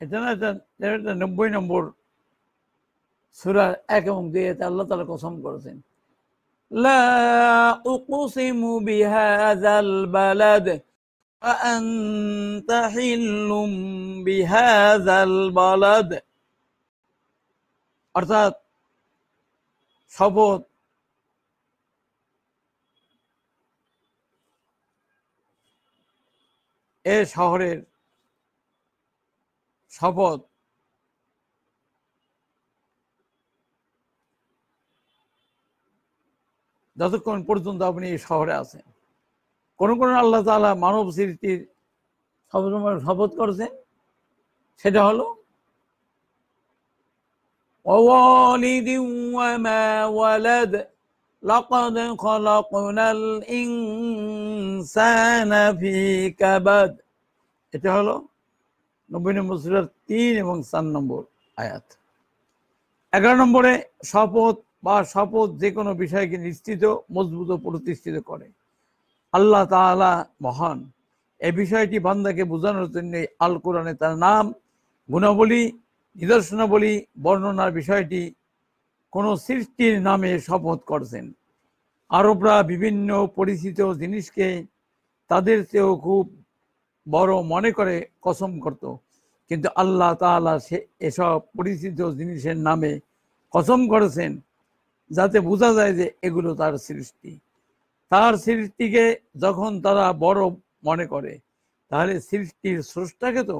এটা না এটা এটা নব্বই নম্বর সুরার এক এবং দুই এতে আল্লাহ তালা কসম করেছেন لا أقسم بهذا البلد وأنت حل بهذا البلد অর্থাৎ শপথ এ শহরের শপথ যতক্ষণ পর্যন্ত আপনি এই শহরে আছেন কোন কোন আল্লাহ তালা মানব সৃষ্টির সবসময় শপথ করেছেন সেটা হলো ووالد وما ولد لقد خلقنا الإنسان في كبد এটা হলো নব্বই নম্বর সুরার তিন এবং চার নম্বর আয়াত এগারো নম্বরে শপথ বা শপথ যে কোনো বিষয়কে নিশ্চিত মজবুত ও প্রতিষ্ঠিত করে আল্লাহ তাআলা মহান। এই বিষয়টি বান্দাকে বোঝানোর জন্য আল কোরআনে তার নাম, গুণাবলী, নিদর্শনাবলী, বর্ণনার বিষয়টি কোন সৃষ্টির নামে শপথ করছেন। আরবরা বিভিন্ন পরিচিত জিনিসকে তাদের চেয়েও খুব বড় মনে করে কসম করত। কিন্তু আল্লাহ তাআলা সে এসব পরিচিত জিনিসের নামে কসম করেছেন, যাতে বোঝা যায় যে এগুলো তার সৃষ্টি। তার সৃষ্টিকে যখন তারা বড় মনে করে, তাহলে সৃষ্টির স্রষ্টাকে তো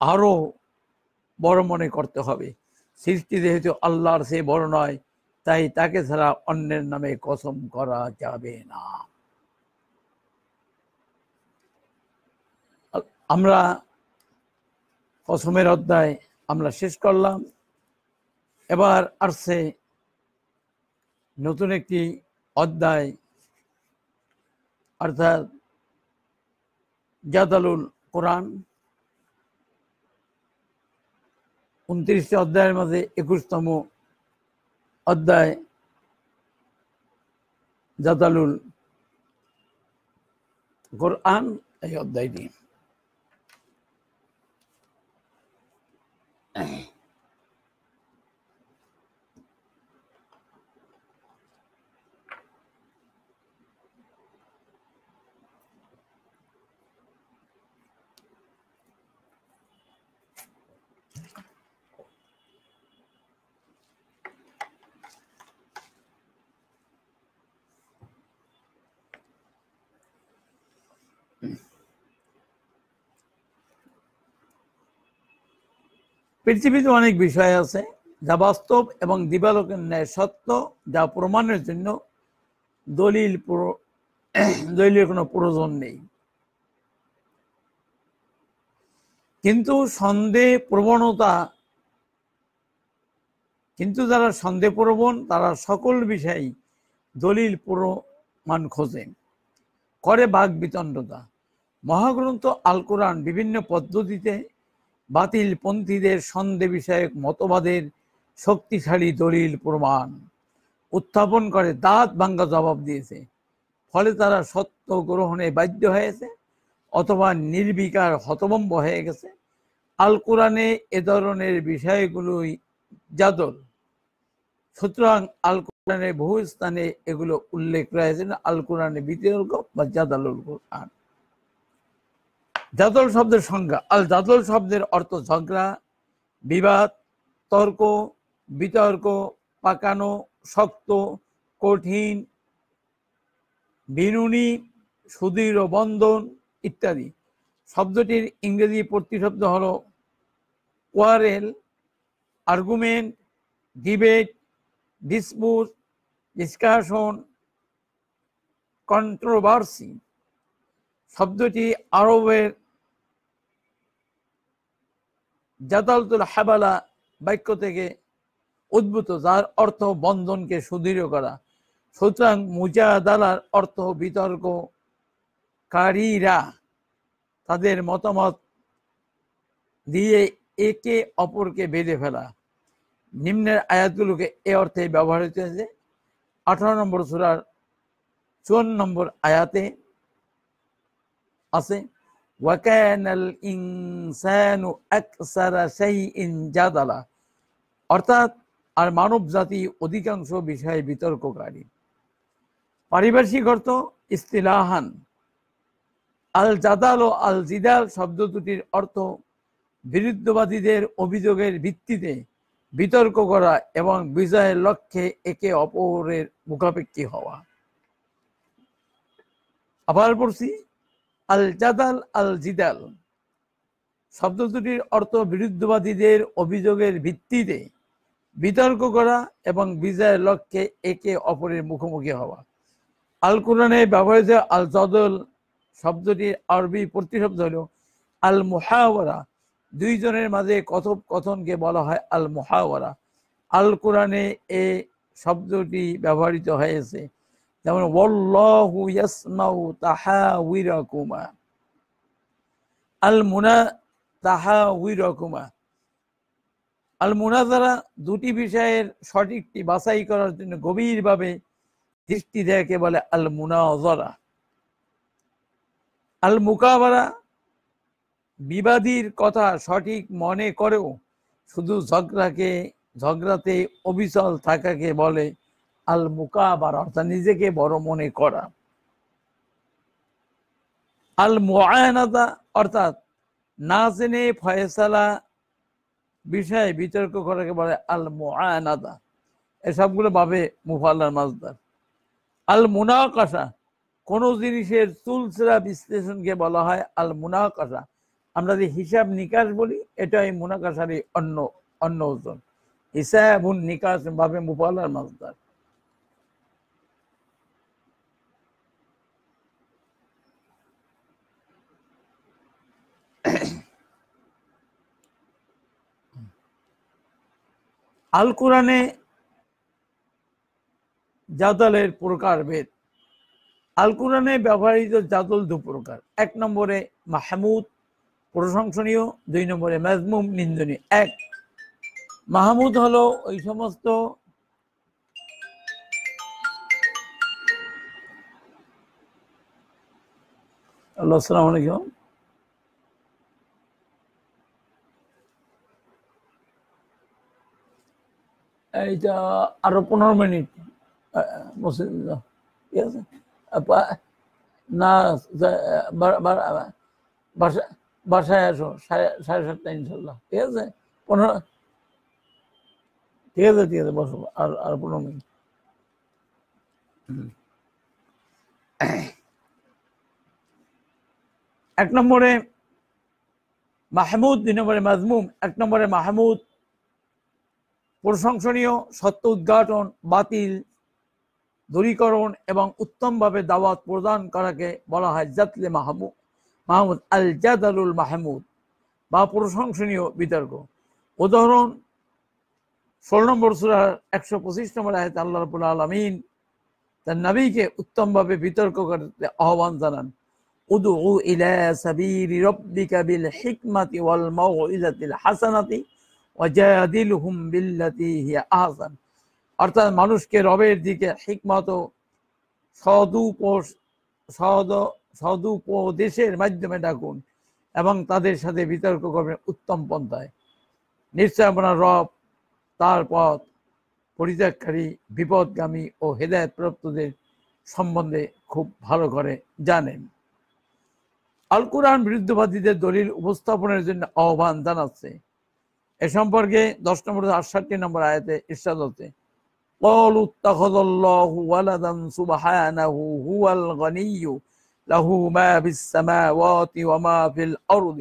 আরও বড় মনে করতে হবে। সৃষ্টি যেহেতু আল্লাহর সে বড় নয়, তাই তাকে ছাড়া অন্যের নামে কসম করা যাবে না। আমরা কসমের অধ্যায় আমরা শেষ করলাম। এবার আসছে নতুন একটি অধ্যায় অর্থাৎ জাদালুল কোরআন উনত্রিশটি অধ্যায়ের মধ্যে একুশতম অধ্যায় জাদালুল কোরআন এই অধ্যায়টি। পৃথিবীতে অনেক বিষয় আছে যা বাস্তব এবং দিবালোকের ন্যায় সত্য, যা প্রমাণের জন্য দলিল দলিলের কোনো প্রয়োজন নেই। কিন্তু সন্দেহ প্রবণতা কিন্তু যারা সন্দেহ প্রবণ, তারা সকল বিষয় দলিল প্রমাণ খোঁজেন করে বাঘ বিতণ্ডতা। মহাগ্রন্থ আল কোরআন বিভিন্ন পদ্ধতিতে বাতিল পন্থীদের সন্দেহ বিষয়ক মতবাদের শক্তিশালী দলিল প্রমাণ। উত্থাপন করে দাঁত ভাঙ্গা জবাব দিয়েছে। ফলে তারা সত্য গ্রহণে বাধ্য হয়েছে অথবা নির্বিকার হতবম্ব হয়ে গেছে। আল কোরআনে এ ধরনের বিষয়গুলোই জাদল সুতরাং আল কোরআনে বহু স্থানে এগুলো উল্লেখ রয়েছে। আল কোরআনে বিতর্ক বা জাদালুল কোরআন। জাদল শব্দের সংজ্ঞা। আল জাদল শব্দের অর্থ ঝগড়া, বিবাদ, তর্ক, বিতর্ক, পাকানো, শক্ত, কঠিন, বিনুনি, সুদৃঢ়, বন্ধন ইত্যাদি। শব্দটির ইংরেজি প্রতিশব্দ হল quarrel argument debate dispute discussion controversy শব্দটি আরবের জাতালতুল হাবালা বাক্য থেকে উদ্ভূত, যার অর্থ বন্ধনকে সুদৃঢ় করা। সুতরাং মুজাদালার অর্থ বিতর্ক কারীরা তাদের মতামত দিয়ে একে অপরকে বেঁধে ফেলা। নিম্নের আয়াতগুলোকে এ অর্থে ব্যবহার হয়েছে। আঠারো নম্বর সুরার চুয়ান্ন নম্বর আয়াতে আছে ওয়াকানাল ইনসানু আকসারা শাইইন জাদালা অর্থাৎ আর মানব জাতি অধিকাংশ বিষয়ে বিতর্ককারী। পারিপার্শ্বিক অর্থ ইস্তিলাহান। আল জাদাল ও আল জিদাল শব্দ দুটির অর্থ বিরুদ্ধবাদীদের অভিযোগের ভিত্তিতে বিতর্ক করা এবং বিজয়ের লক্ষ্যে একে অপরের মুখাপেক্ষী হওয়া। আবার পড়ছি আল জাদাল আল জিদাল শব্দ দুটির অর্থ বিরুদ্ধবাদীদের অভিযোগের ভিত্তিতে বিতর্ক করা এবং বিজয়ের লক্ষ্যে একে অপরের মুখোমুখি হওয়া। আল কোরআনে ব্যবহৃত আল জদল শব্দটির আরবি প্রতিশব্দ হল আল মুহাওয়ারা দুইজনের মাঝে কথোপকথনকে বলা হয় আল মুহাওয়ারা আল কোরআনে এ শব্দটি ব্যবহৃত হয়েছে। যেমন, ওয়াল্লাহু ইয়াসমাউ তাহাউইরাকুমা আল মুনা তাহাউইরাকুমা। আল মুনাজারা দুটি বিষয়ের সঠিকটি বাছাই করার জন্য গভীরভাবে দৃষ্টি দেয়কে বলে আল মুনাজরা আল মুকাবারা বিবাদীর কথা সঠিক মনে করেও শুধু ঝগড়াকে, ঝগড়াতে অবিচল থাকাকে বলে আল মুকাবার অর্থাৎ নিজেকে বড় মনে করা। আল মোয়ায়নাদা অর্থাৎ না জেনে ফয়সালা বিষয়ে বিতর্ক করাকে বলে আল মোয়ায়নাদা এসবগুলো ভাবে মুফাল্লার মাজদার আল মুনাকাশা কোন জিনিসের চুলচেরা বিশ্লেষণকে বলা হয় আল মুনাকাশা আমরা যে হিসাব নিকাশ বলি, এটাই মুনাকাশারই অন্য অন্য ওজন। হিসাব নিকাশ ভাবে মুফাল্লার মাজদার আল কোরআনে জাদলের প্রকারভেদ আল কোরআনে ব্যবহৃত জাদল দু প্রকার। এক নম্বরে মাহমুদ, প্রশংসনীয়। দুই নম্বরে মাজমুম, নিন্দনীয়। এক, মাহমুদ হলো ওই সমস্ত আল্লাহ, আসসালামু আলাইকুম। এইটা আরও পনেরো মিনিট। ঠিক আছে? না বাসায় আসো, সাড়ে সাড়ে সাতটা, ইনশাল্লাহ। ঠিক আছে? পনেরো, ঠিক আছে ঠিক আছে, বসো, আর আর পনেরো মিনিট। এক নম্বরে মাহমুদ, দুই নম্বরে মাজমুম, এক নম্বরে মাহমুদ প্রশংসনীয় সত্য উদ্ঘাটন, বাতিল, দূরীকরণ এবং উত্তমভাবে দাওয়াত প্রদান করাকে বলা হয় জাতলে মাহমুদ মাহমুদ, আল জাদালুল মাহমুদ বা প্রশংসনীয় বিতর্ক। উদাহরণ, ষোলো নম্বর সুরার একশো পঁচিশ নম্বর আয়ত আল্লাহ রবুল আলমিন তার নবীকে উত্তমভাবে বিতর্ক করতে আহ্বান জানান উদু ইলা সাবির রব্বিকা বিল হিকমাতি ওয়াল মাউইজাতিল হাসানাতি ওয়াজাদিলহুম বিল্লাতি হিয়া আহসান অর্থাৎ মানুষকে রবের দিকে হিকমত সদুপ সদ সদুপদেশের মাধ্যমে ডাকুন এবং তাদের সাথে বিতর্ক করবেন উত্তম পন্থায়। নিশ্চয় আপনার রব তার পথ পরিত্যাগকারী, বিপদগামী ও হেদায়তপ্রাপ্তদের সম্বন্ধে খুব ভালো করে জানেন। আল কোরআন বিরুদ্ধবাদীদের দলিল উপস্থাপনের জন্য আহ্বান জানাচ্ছে। এ সম্পর্কে দশ নম্বর আটষট্টি নম্বর আয়াতে ইরশাদ হচ্ছে قالوا اتخذ الله ولدا سبحانه هو الغني له ما في السماوات وما في الأرض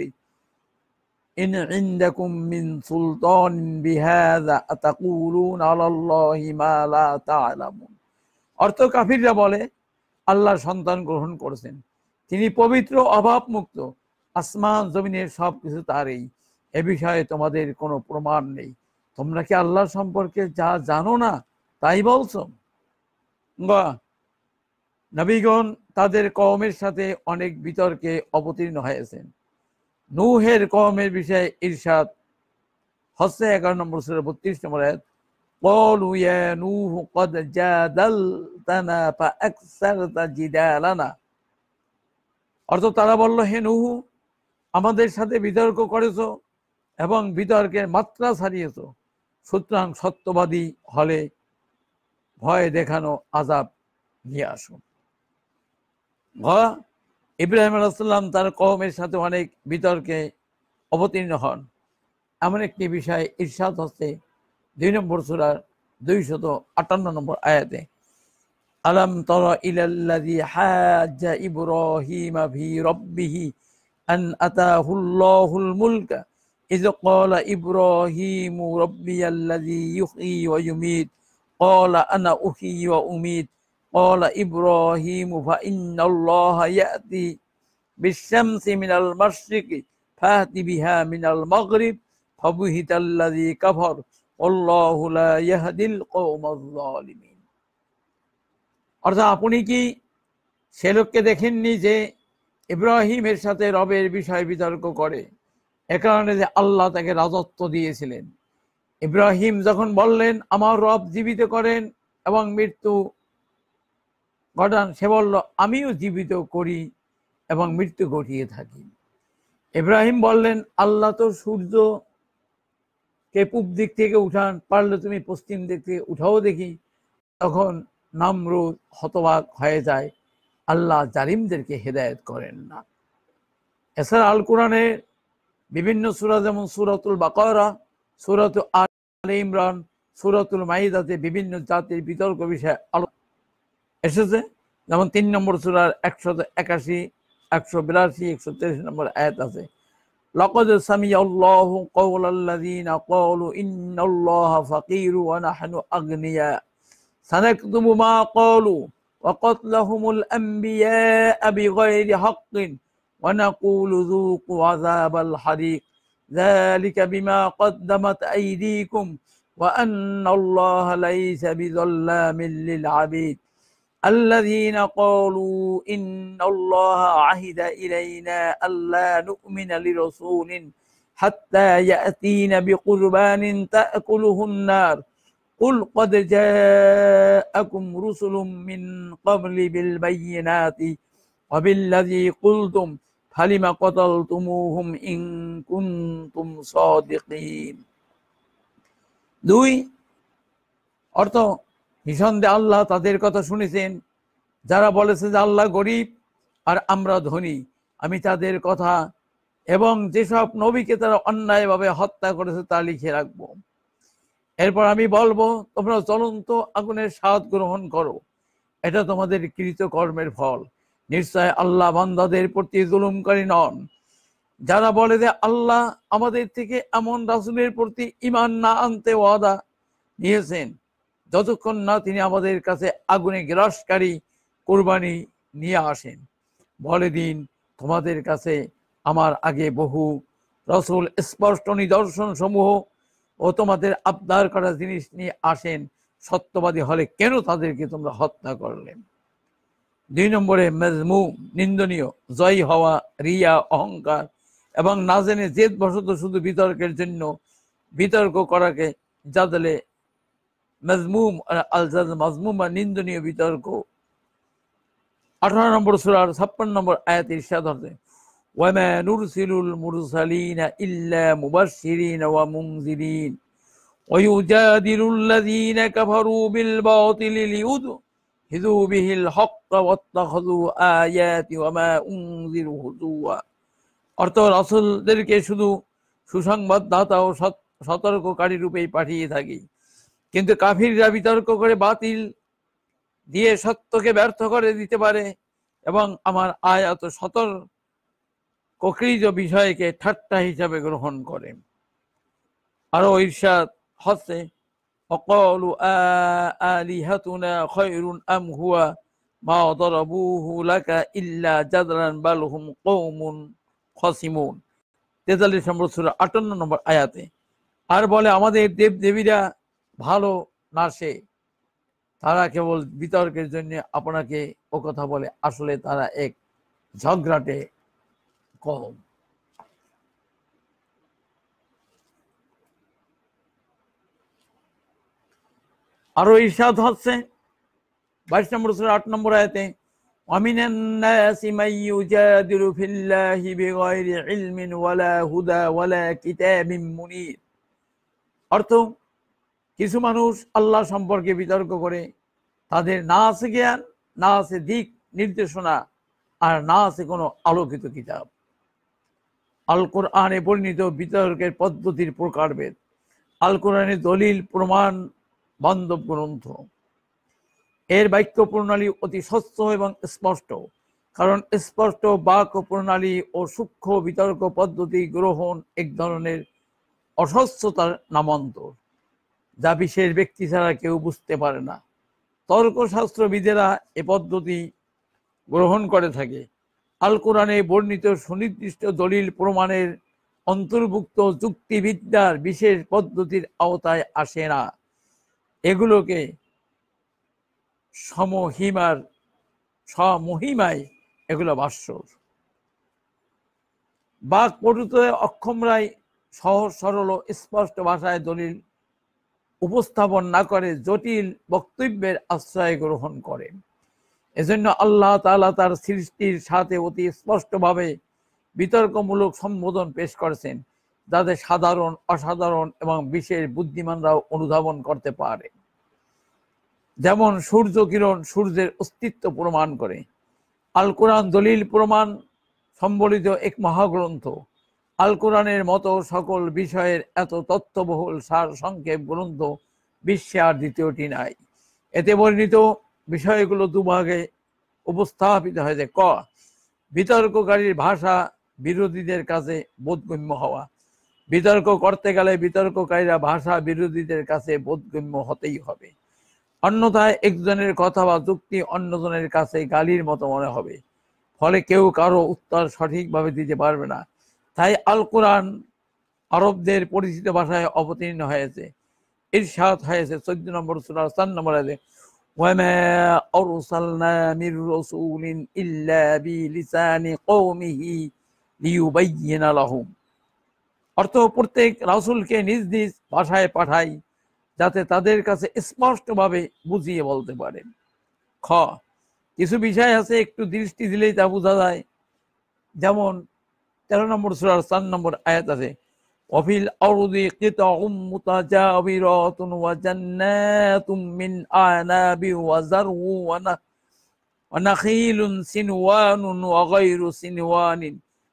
إن عندكم من سلطان بهذا أتقولون على الله ما لا تعلمون অর্থ কাফিররা বলে আল্লাহ সন্তান গ্রহণ করেছেন তিনি পবিত্র অভাব মুক্ত আসমান জমিনের সব কিছু তারই এ বিষয়ে তোমাদের কোনো প্রমাণ নেই তোমরা কি আল্লাহ সম্পর্কে যা জানো না তাই বলছো নবীগণ তাদের কওমের সাথে অনেক বিতর্কে অবতীর্ণ হয়েছেন নূহের কমের বিষয়ে ইরশাদ হচ্ছে এগারো নম্বর সুরা বত্রিশ নম্বর আয়াত قالوا يا نوح قد جادلتنا فأكثرت جدالنا অর্থ তারা বলল হে নুহু আমাদের সাথে বিতর্ক করেছো এবং বিতর্কের মাত্রা ছাড়িয়েছো। সুতরাং সত্যবাদী হলে ভয় দেখানো আজাব নিয়ে আসুন ইব্রাহিম আলাইসাল্লাম তার কওমের সাথে অনেক বিতর্কে অবতীর্ণ হন। এমন একটি বিষয় ইরশাদ হচ্ছে দুই নম্বর সুরার দুইশত আটান্ন নম্বর আয়াতে, আলম তর ইলাল্লাযী হাজ্জা ইব্রাহিম ফি রাব্বিহি আন আতাহুল্লাহুল মুলকা إذ قال إبراهيم ربي الذي يحيي ويميت قال أنا أحيي وأميت قال إبراهيم فإن الله يأتي بالشمس من المشرق فأت بها من المغرب فبهت الذي كفر والله لا يهدي القوم الظالمين অর্থাৎ আপনি কি সে লোককে দেখেননি যে ইব্রাহিমের সাথে রবের বিষয় বিতর্ক করে এ কারণে যে আল্লাহ তাকে রাজত্ব দিয়েছিলেন। ইব্রাহিম যখন বললেন, আমার রব জীবিত করেন এবং মৃত্যু ঘটান, সে বলল, আমিও জীবিত করি এবং মৃত্যু ঘটিয়ে থাকি। ইব্রাহিম বললেন, আল্লাহ তো সূর্য কে পূব দিক থেকে উঠান, পারলে তুমি পশ্চিম দিক থেকে উঠাও দেখি। তখন নামরুদ হতবাক হয়ে যায়। আল্লাহ জালিমদেরকে হেদায়ত করেন না। এছাড়া আল কোরআনে বিভিন্ন সুরা যেমন সুরাতুল বাকরা সুরাত আল ইমরান সুরাতুল মাইদাতে বিভিন্ন জাতির বিতর্ক বিষয়ে আলো এসেছে যেমন তিন নম্বর সুরার একশো একাশি একশো বিরাশি একশো তেইশ নম্বর আয়াত আছে لقد سمع الله قول الذين قالوا إن الله فقير ونحن أغنياء سنكتب ما قالوا وقتلهم الأنبياء بغير حق ونقول ذوقوا عذاب الحريق. ذلك بما قدمت أيديكم وأن الله ليس بظلام للعبيد. الذين قالوا إن الله عهد إلينا ألا نؤمن لرسول حتى يأتين بقربان تأكله النار. قل قد جاءكم رسل من قبل بالبينات وبالذي قلتم ফালিমা কতল তুমুহুম ইং কুন্তুম দুই, অর্থ, নিঃসন্দেহে আল্লাহ তাদের কথা শুনেছেন। যারা বলেছে যে আল্লাহ গরিব আর আমরা ধনী, আমি তাদের কথা এবং যেসব নবীকে তারা অন্যায়ভাবে হত্যা করেছে তা লিখে রাখব। এরপর আমি বলব, তোমরা চলন্ত আগুনের স্বাদ গ্রহণ করো। এটা তোমাদের কৃত কর্মের ফল। নিশ্চয় আল্লাহ বান্দাদের প্রতি জুলুমকারী নন। যারা বলে যে আল্লাহ আমাদের থেকে এমন রাসুলের প্রতি ইমান না আনতে ওয়াদা নিয়েছেন, যতক্ষণ না তিনি আমাদের কাছে আগুনে গ্রাসকারী কোরবানি নিয়ে আসেন। বলে দিন, তোমাদের কাছে আমার আগে বহু রসুল স্পষ্ট নিদর্শন সমূহ ও তোমাদের আবদার করা জিনিস নিয়ে আসেন, সত্যবাদী হলে কেন তাদেরকে তোমরা হত্যা করলেন দুই নম্বরে মেজমু, নিন্দনীয়, জয় হওয়া, রিয়া, অহংকার এবং না জেনে জেদ বসত শুধু বিতর্কের জন্য বিতর্ক করাকে যা দলে মজমুম আল মাজমুম বা নিন্দনীয় বিতর্ক। আঠারো নম্বর সুরার ছাপ্পান্ন নম্বর আয়াত ইরশাদ হতে ليدهدوا به الحق واتخذوا آياتي وما أنذروا هزوا অর্থ রাসূলদেরকে শুধু সুসংবাদদাতা ও সতর্ককারী রূপেই পাঠিয়ে থাকি কিন্তু কাফিররা বিতর্ক করে বাতিল দিয়ে সত্যকে ব্যর্থ করে দিতে পারে এবং আমার আয়াত সতর্ককৃত বিষয়কে ঠাট্টা হিসাবে গ্রহণ করে আরো ঈর্ষাদ হচ্ছে وقالوا آلهتنا خير أم هو ما ضربوه لك إلا جدرا بل هم قوم خصمون তেতাল্লিশ নম্বর সুরা আটান্ন নম্বর আয়াতে আর বলে আমাদের দেব দেবীরা ভালো না সে তারা কেবল বিতর্কের জন্য আপনাকে ও কথা বলে আসলে তারা এক ঝগড়াটে কম আরো ইরশাদ হচ্ছে বাইশ নম্বর সূরা আট নম্বর আয়াতে ومن الناس من يجادل في الله بغير علم ولا هدى ولا كتاب منير অর্থ কিছু মানুষ আল্লাহ সম্পর্কে বিতর্ক করে তাদের না আছে জ্ঞান না আছে দিক নির্দেশনা আর না আছে কোনো আলোকিত কিতাব আল কোরআনে পরিণত বিতর্কের পদ্ধতির প্রকারভেদ আল কোরআনের দলিল প্রমাণ বান্ধব গ্রন্থ। এর বাক্য প্রণালী অতি স্বচ্ছ এবং স্পষ্ট, কারণ স্পষ্ট বাক্য প্রণালী ও সূক্ষ্ম বিতর্ক পদ্ধতি গ্রহণ এক ধরনের অস্বচ্ছতার নামান্তর, যা বিশেষ ব্যক্তি ছাড়া কেউ বুঝতে পারে না। তর্কশাস্ত্রবিদেরা এ পদ্ধতি গ্রহণ করে থাকে। আল কোরআনে বর্ণিত সুনির্দিষ্ট দলিল প্রমাণের অন্তর্ভুক্ত যুক্তিবিদ্যার বিশেষ পদ্ধতির আওতায় আসে না। এগুলোকে সমহিমার, সমহিমায় এগুলো ভাষ্যর বাক পটুত অক্ষমরাই সহজ, সরল স্পষ্ট ভাষায় দলিল উপস্থাপন না করে জটিল বক্তব্যের আশ্রয় গ্রহণ করে। এজন্য আল্লাহ তাআলা তার সৃষ্টির সাথে অতি স্পষ্টভাবে বিতর্কমূলক সম্বোধন পেশ করেছেন। যাতে সাধারণ, অসাধারণ এবং বিশেষ বুদ্ধিমানরাও অনুধাবন করতে পারে। যেমন সূর্য কিরণ সূর্যের অস্তিত্ব প্রমাণ করে। আল কোরআন দলিল প্রমাণ সম্বলিত এক মহাগ্রন্থ। আল কোরআনের মতো সকল বিষয়ের এত তত্ত্ববহুল সার সংক্ষেপ গ্রন্থ বিশ্বে আর দ্বিতীয়টি নাই। এতে বর্ণিত বিষয়গুলো দুভাগে উপস্থাপিত হয়েছে। ক, বিতর্ককারীর ভাষা বিরোধীদের কাছে বোধগম্য হওয়া। বিতর্ক করতে গেলে বিতর্ককারীরা ভাষা বিরোধীদের কাছে বোধগম্য হতেই হবে অন্যথায় একজনের কথা বা যুক্তি অন্যজনের কাছে গালির মতো মনে হবে ফলে কেউ কারো উত্তর সঠিকভাবে দিতে পারবে না তাই আল কোরআন আরবদের পরিচিত ভাষায় অবতীর্ণ হয়েছে ইরশাদ হয়েছে চোদ্দ নম্বর সুরা চার নম্বর আছে وما أرسلنا من رسول إلا بلسان قومه ليبين لهم অর্থ প্রত্যেক রাসুলকে নিজ নিজ ভাষায় পাঠাই, যাতে তাদের কাছে স্পষ্টভাবে বুঝিয়ে বলতে পারে। খ, কিছু বিষয় আছে, একটু দৃষ্টি দিলেই তা বোঝা যায়। যেমন, তেরো নম্বর সুরার চার নম্বর আয়াত আছে অফিল অরুদি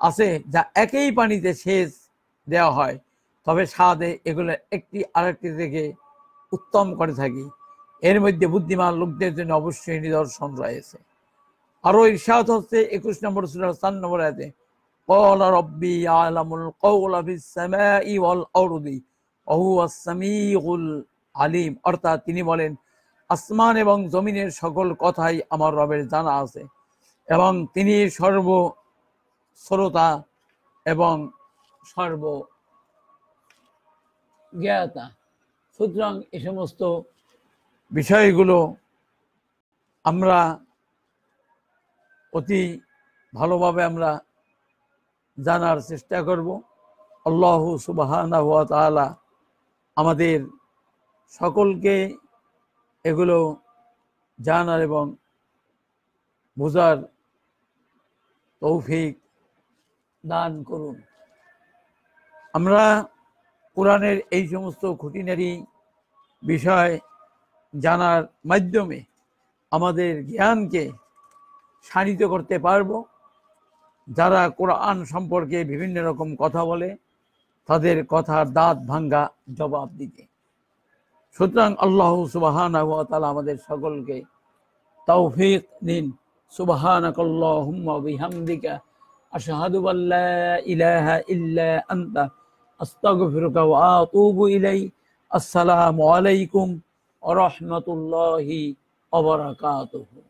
আছে যা একই পানিতে সেচ দেওয়া হয় তবে স্বাদে এগুলো একটি আরেকটি থেকে উত্তম করে থাকি এর মধ্যে বুদ্ধিমান লোকদের জন্য অবশ্যই নিদর্শন রয়েছে আরো ইরশাদ হচ্ছে একুশ নম্বর সুরা চার নম্বর আয়াতে قال ربي يعلم القول في السماء والأرض وهو السميع العليم অর্থাৎ তিনি বলেন আসমান এবং জমিনের সকল কথাই আমার রবের জানা আছে এবং তিনি সর্ব শ্রোতা এবং সর্ব জ্ঞাতা সুতরাং এ সমস্ত বিষয়গুলো আমরা অতি ভালোভাবে আমরা জানার চেষ্টা করব। আল্লাহ সুবাহানা আমাদের সকলকে এগুলো জানার এবং বোঝার তৌফিক দান করুন। আমরা কোরআনের এই সমস্ত খুঁটিনারি বিষয় জানার মাধ্যমে আমাদের জ্ঞানকে শানিত করতে পারব। যারা কোরআন সম্পর্কে বিভিন্ন রকম কথা বলে, তাদের কথার দাঁত ভাঙ্গা জবাব দিতে। সুতরাং আল্লাহ সুবাহান আমাদের সকলকে তৌফিক দিন। সুবাহানক আল্লাহুম্মা বিহামদিকা আশহাদু আল্লা ইলাহা ইল্লা আনতা আস্তাগফিরুকা ওয়া আতুবু ইলাই আসসালামু আলাইকুম রহমতুল্লাহি অবরাকাতুহু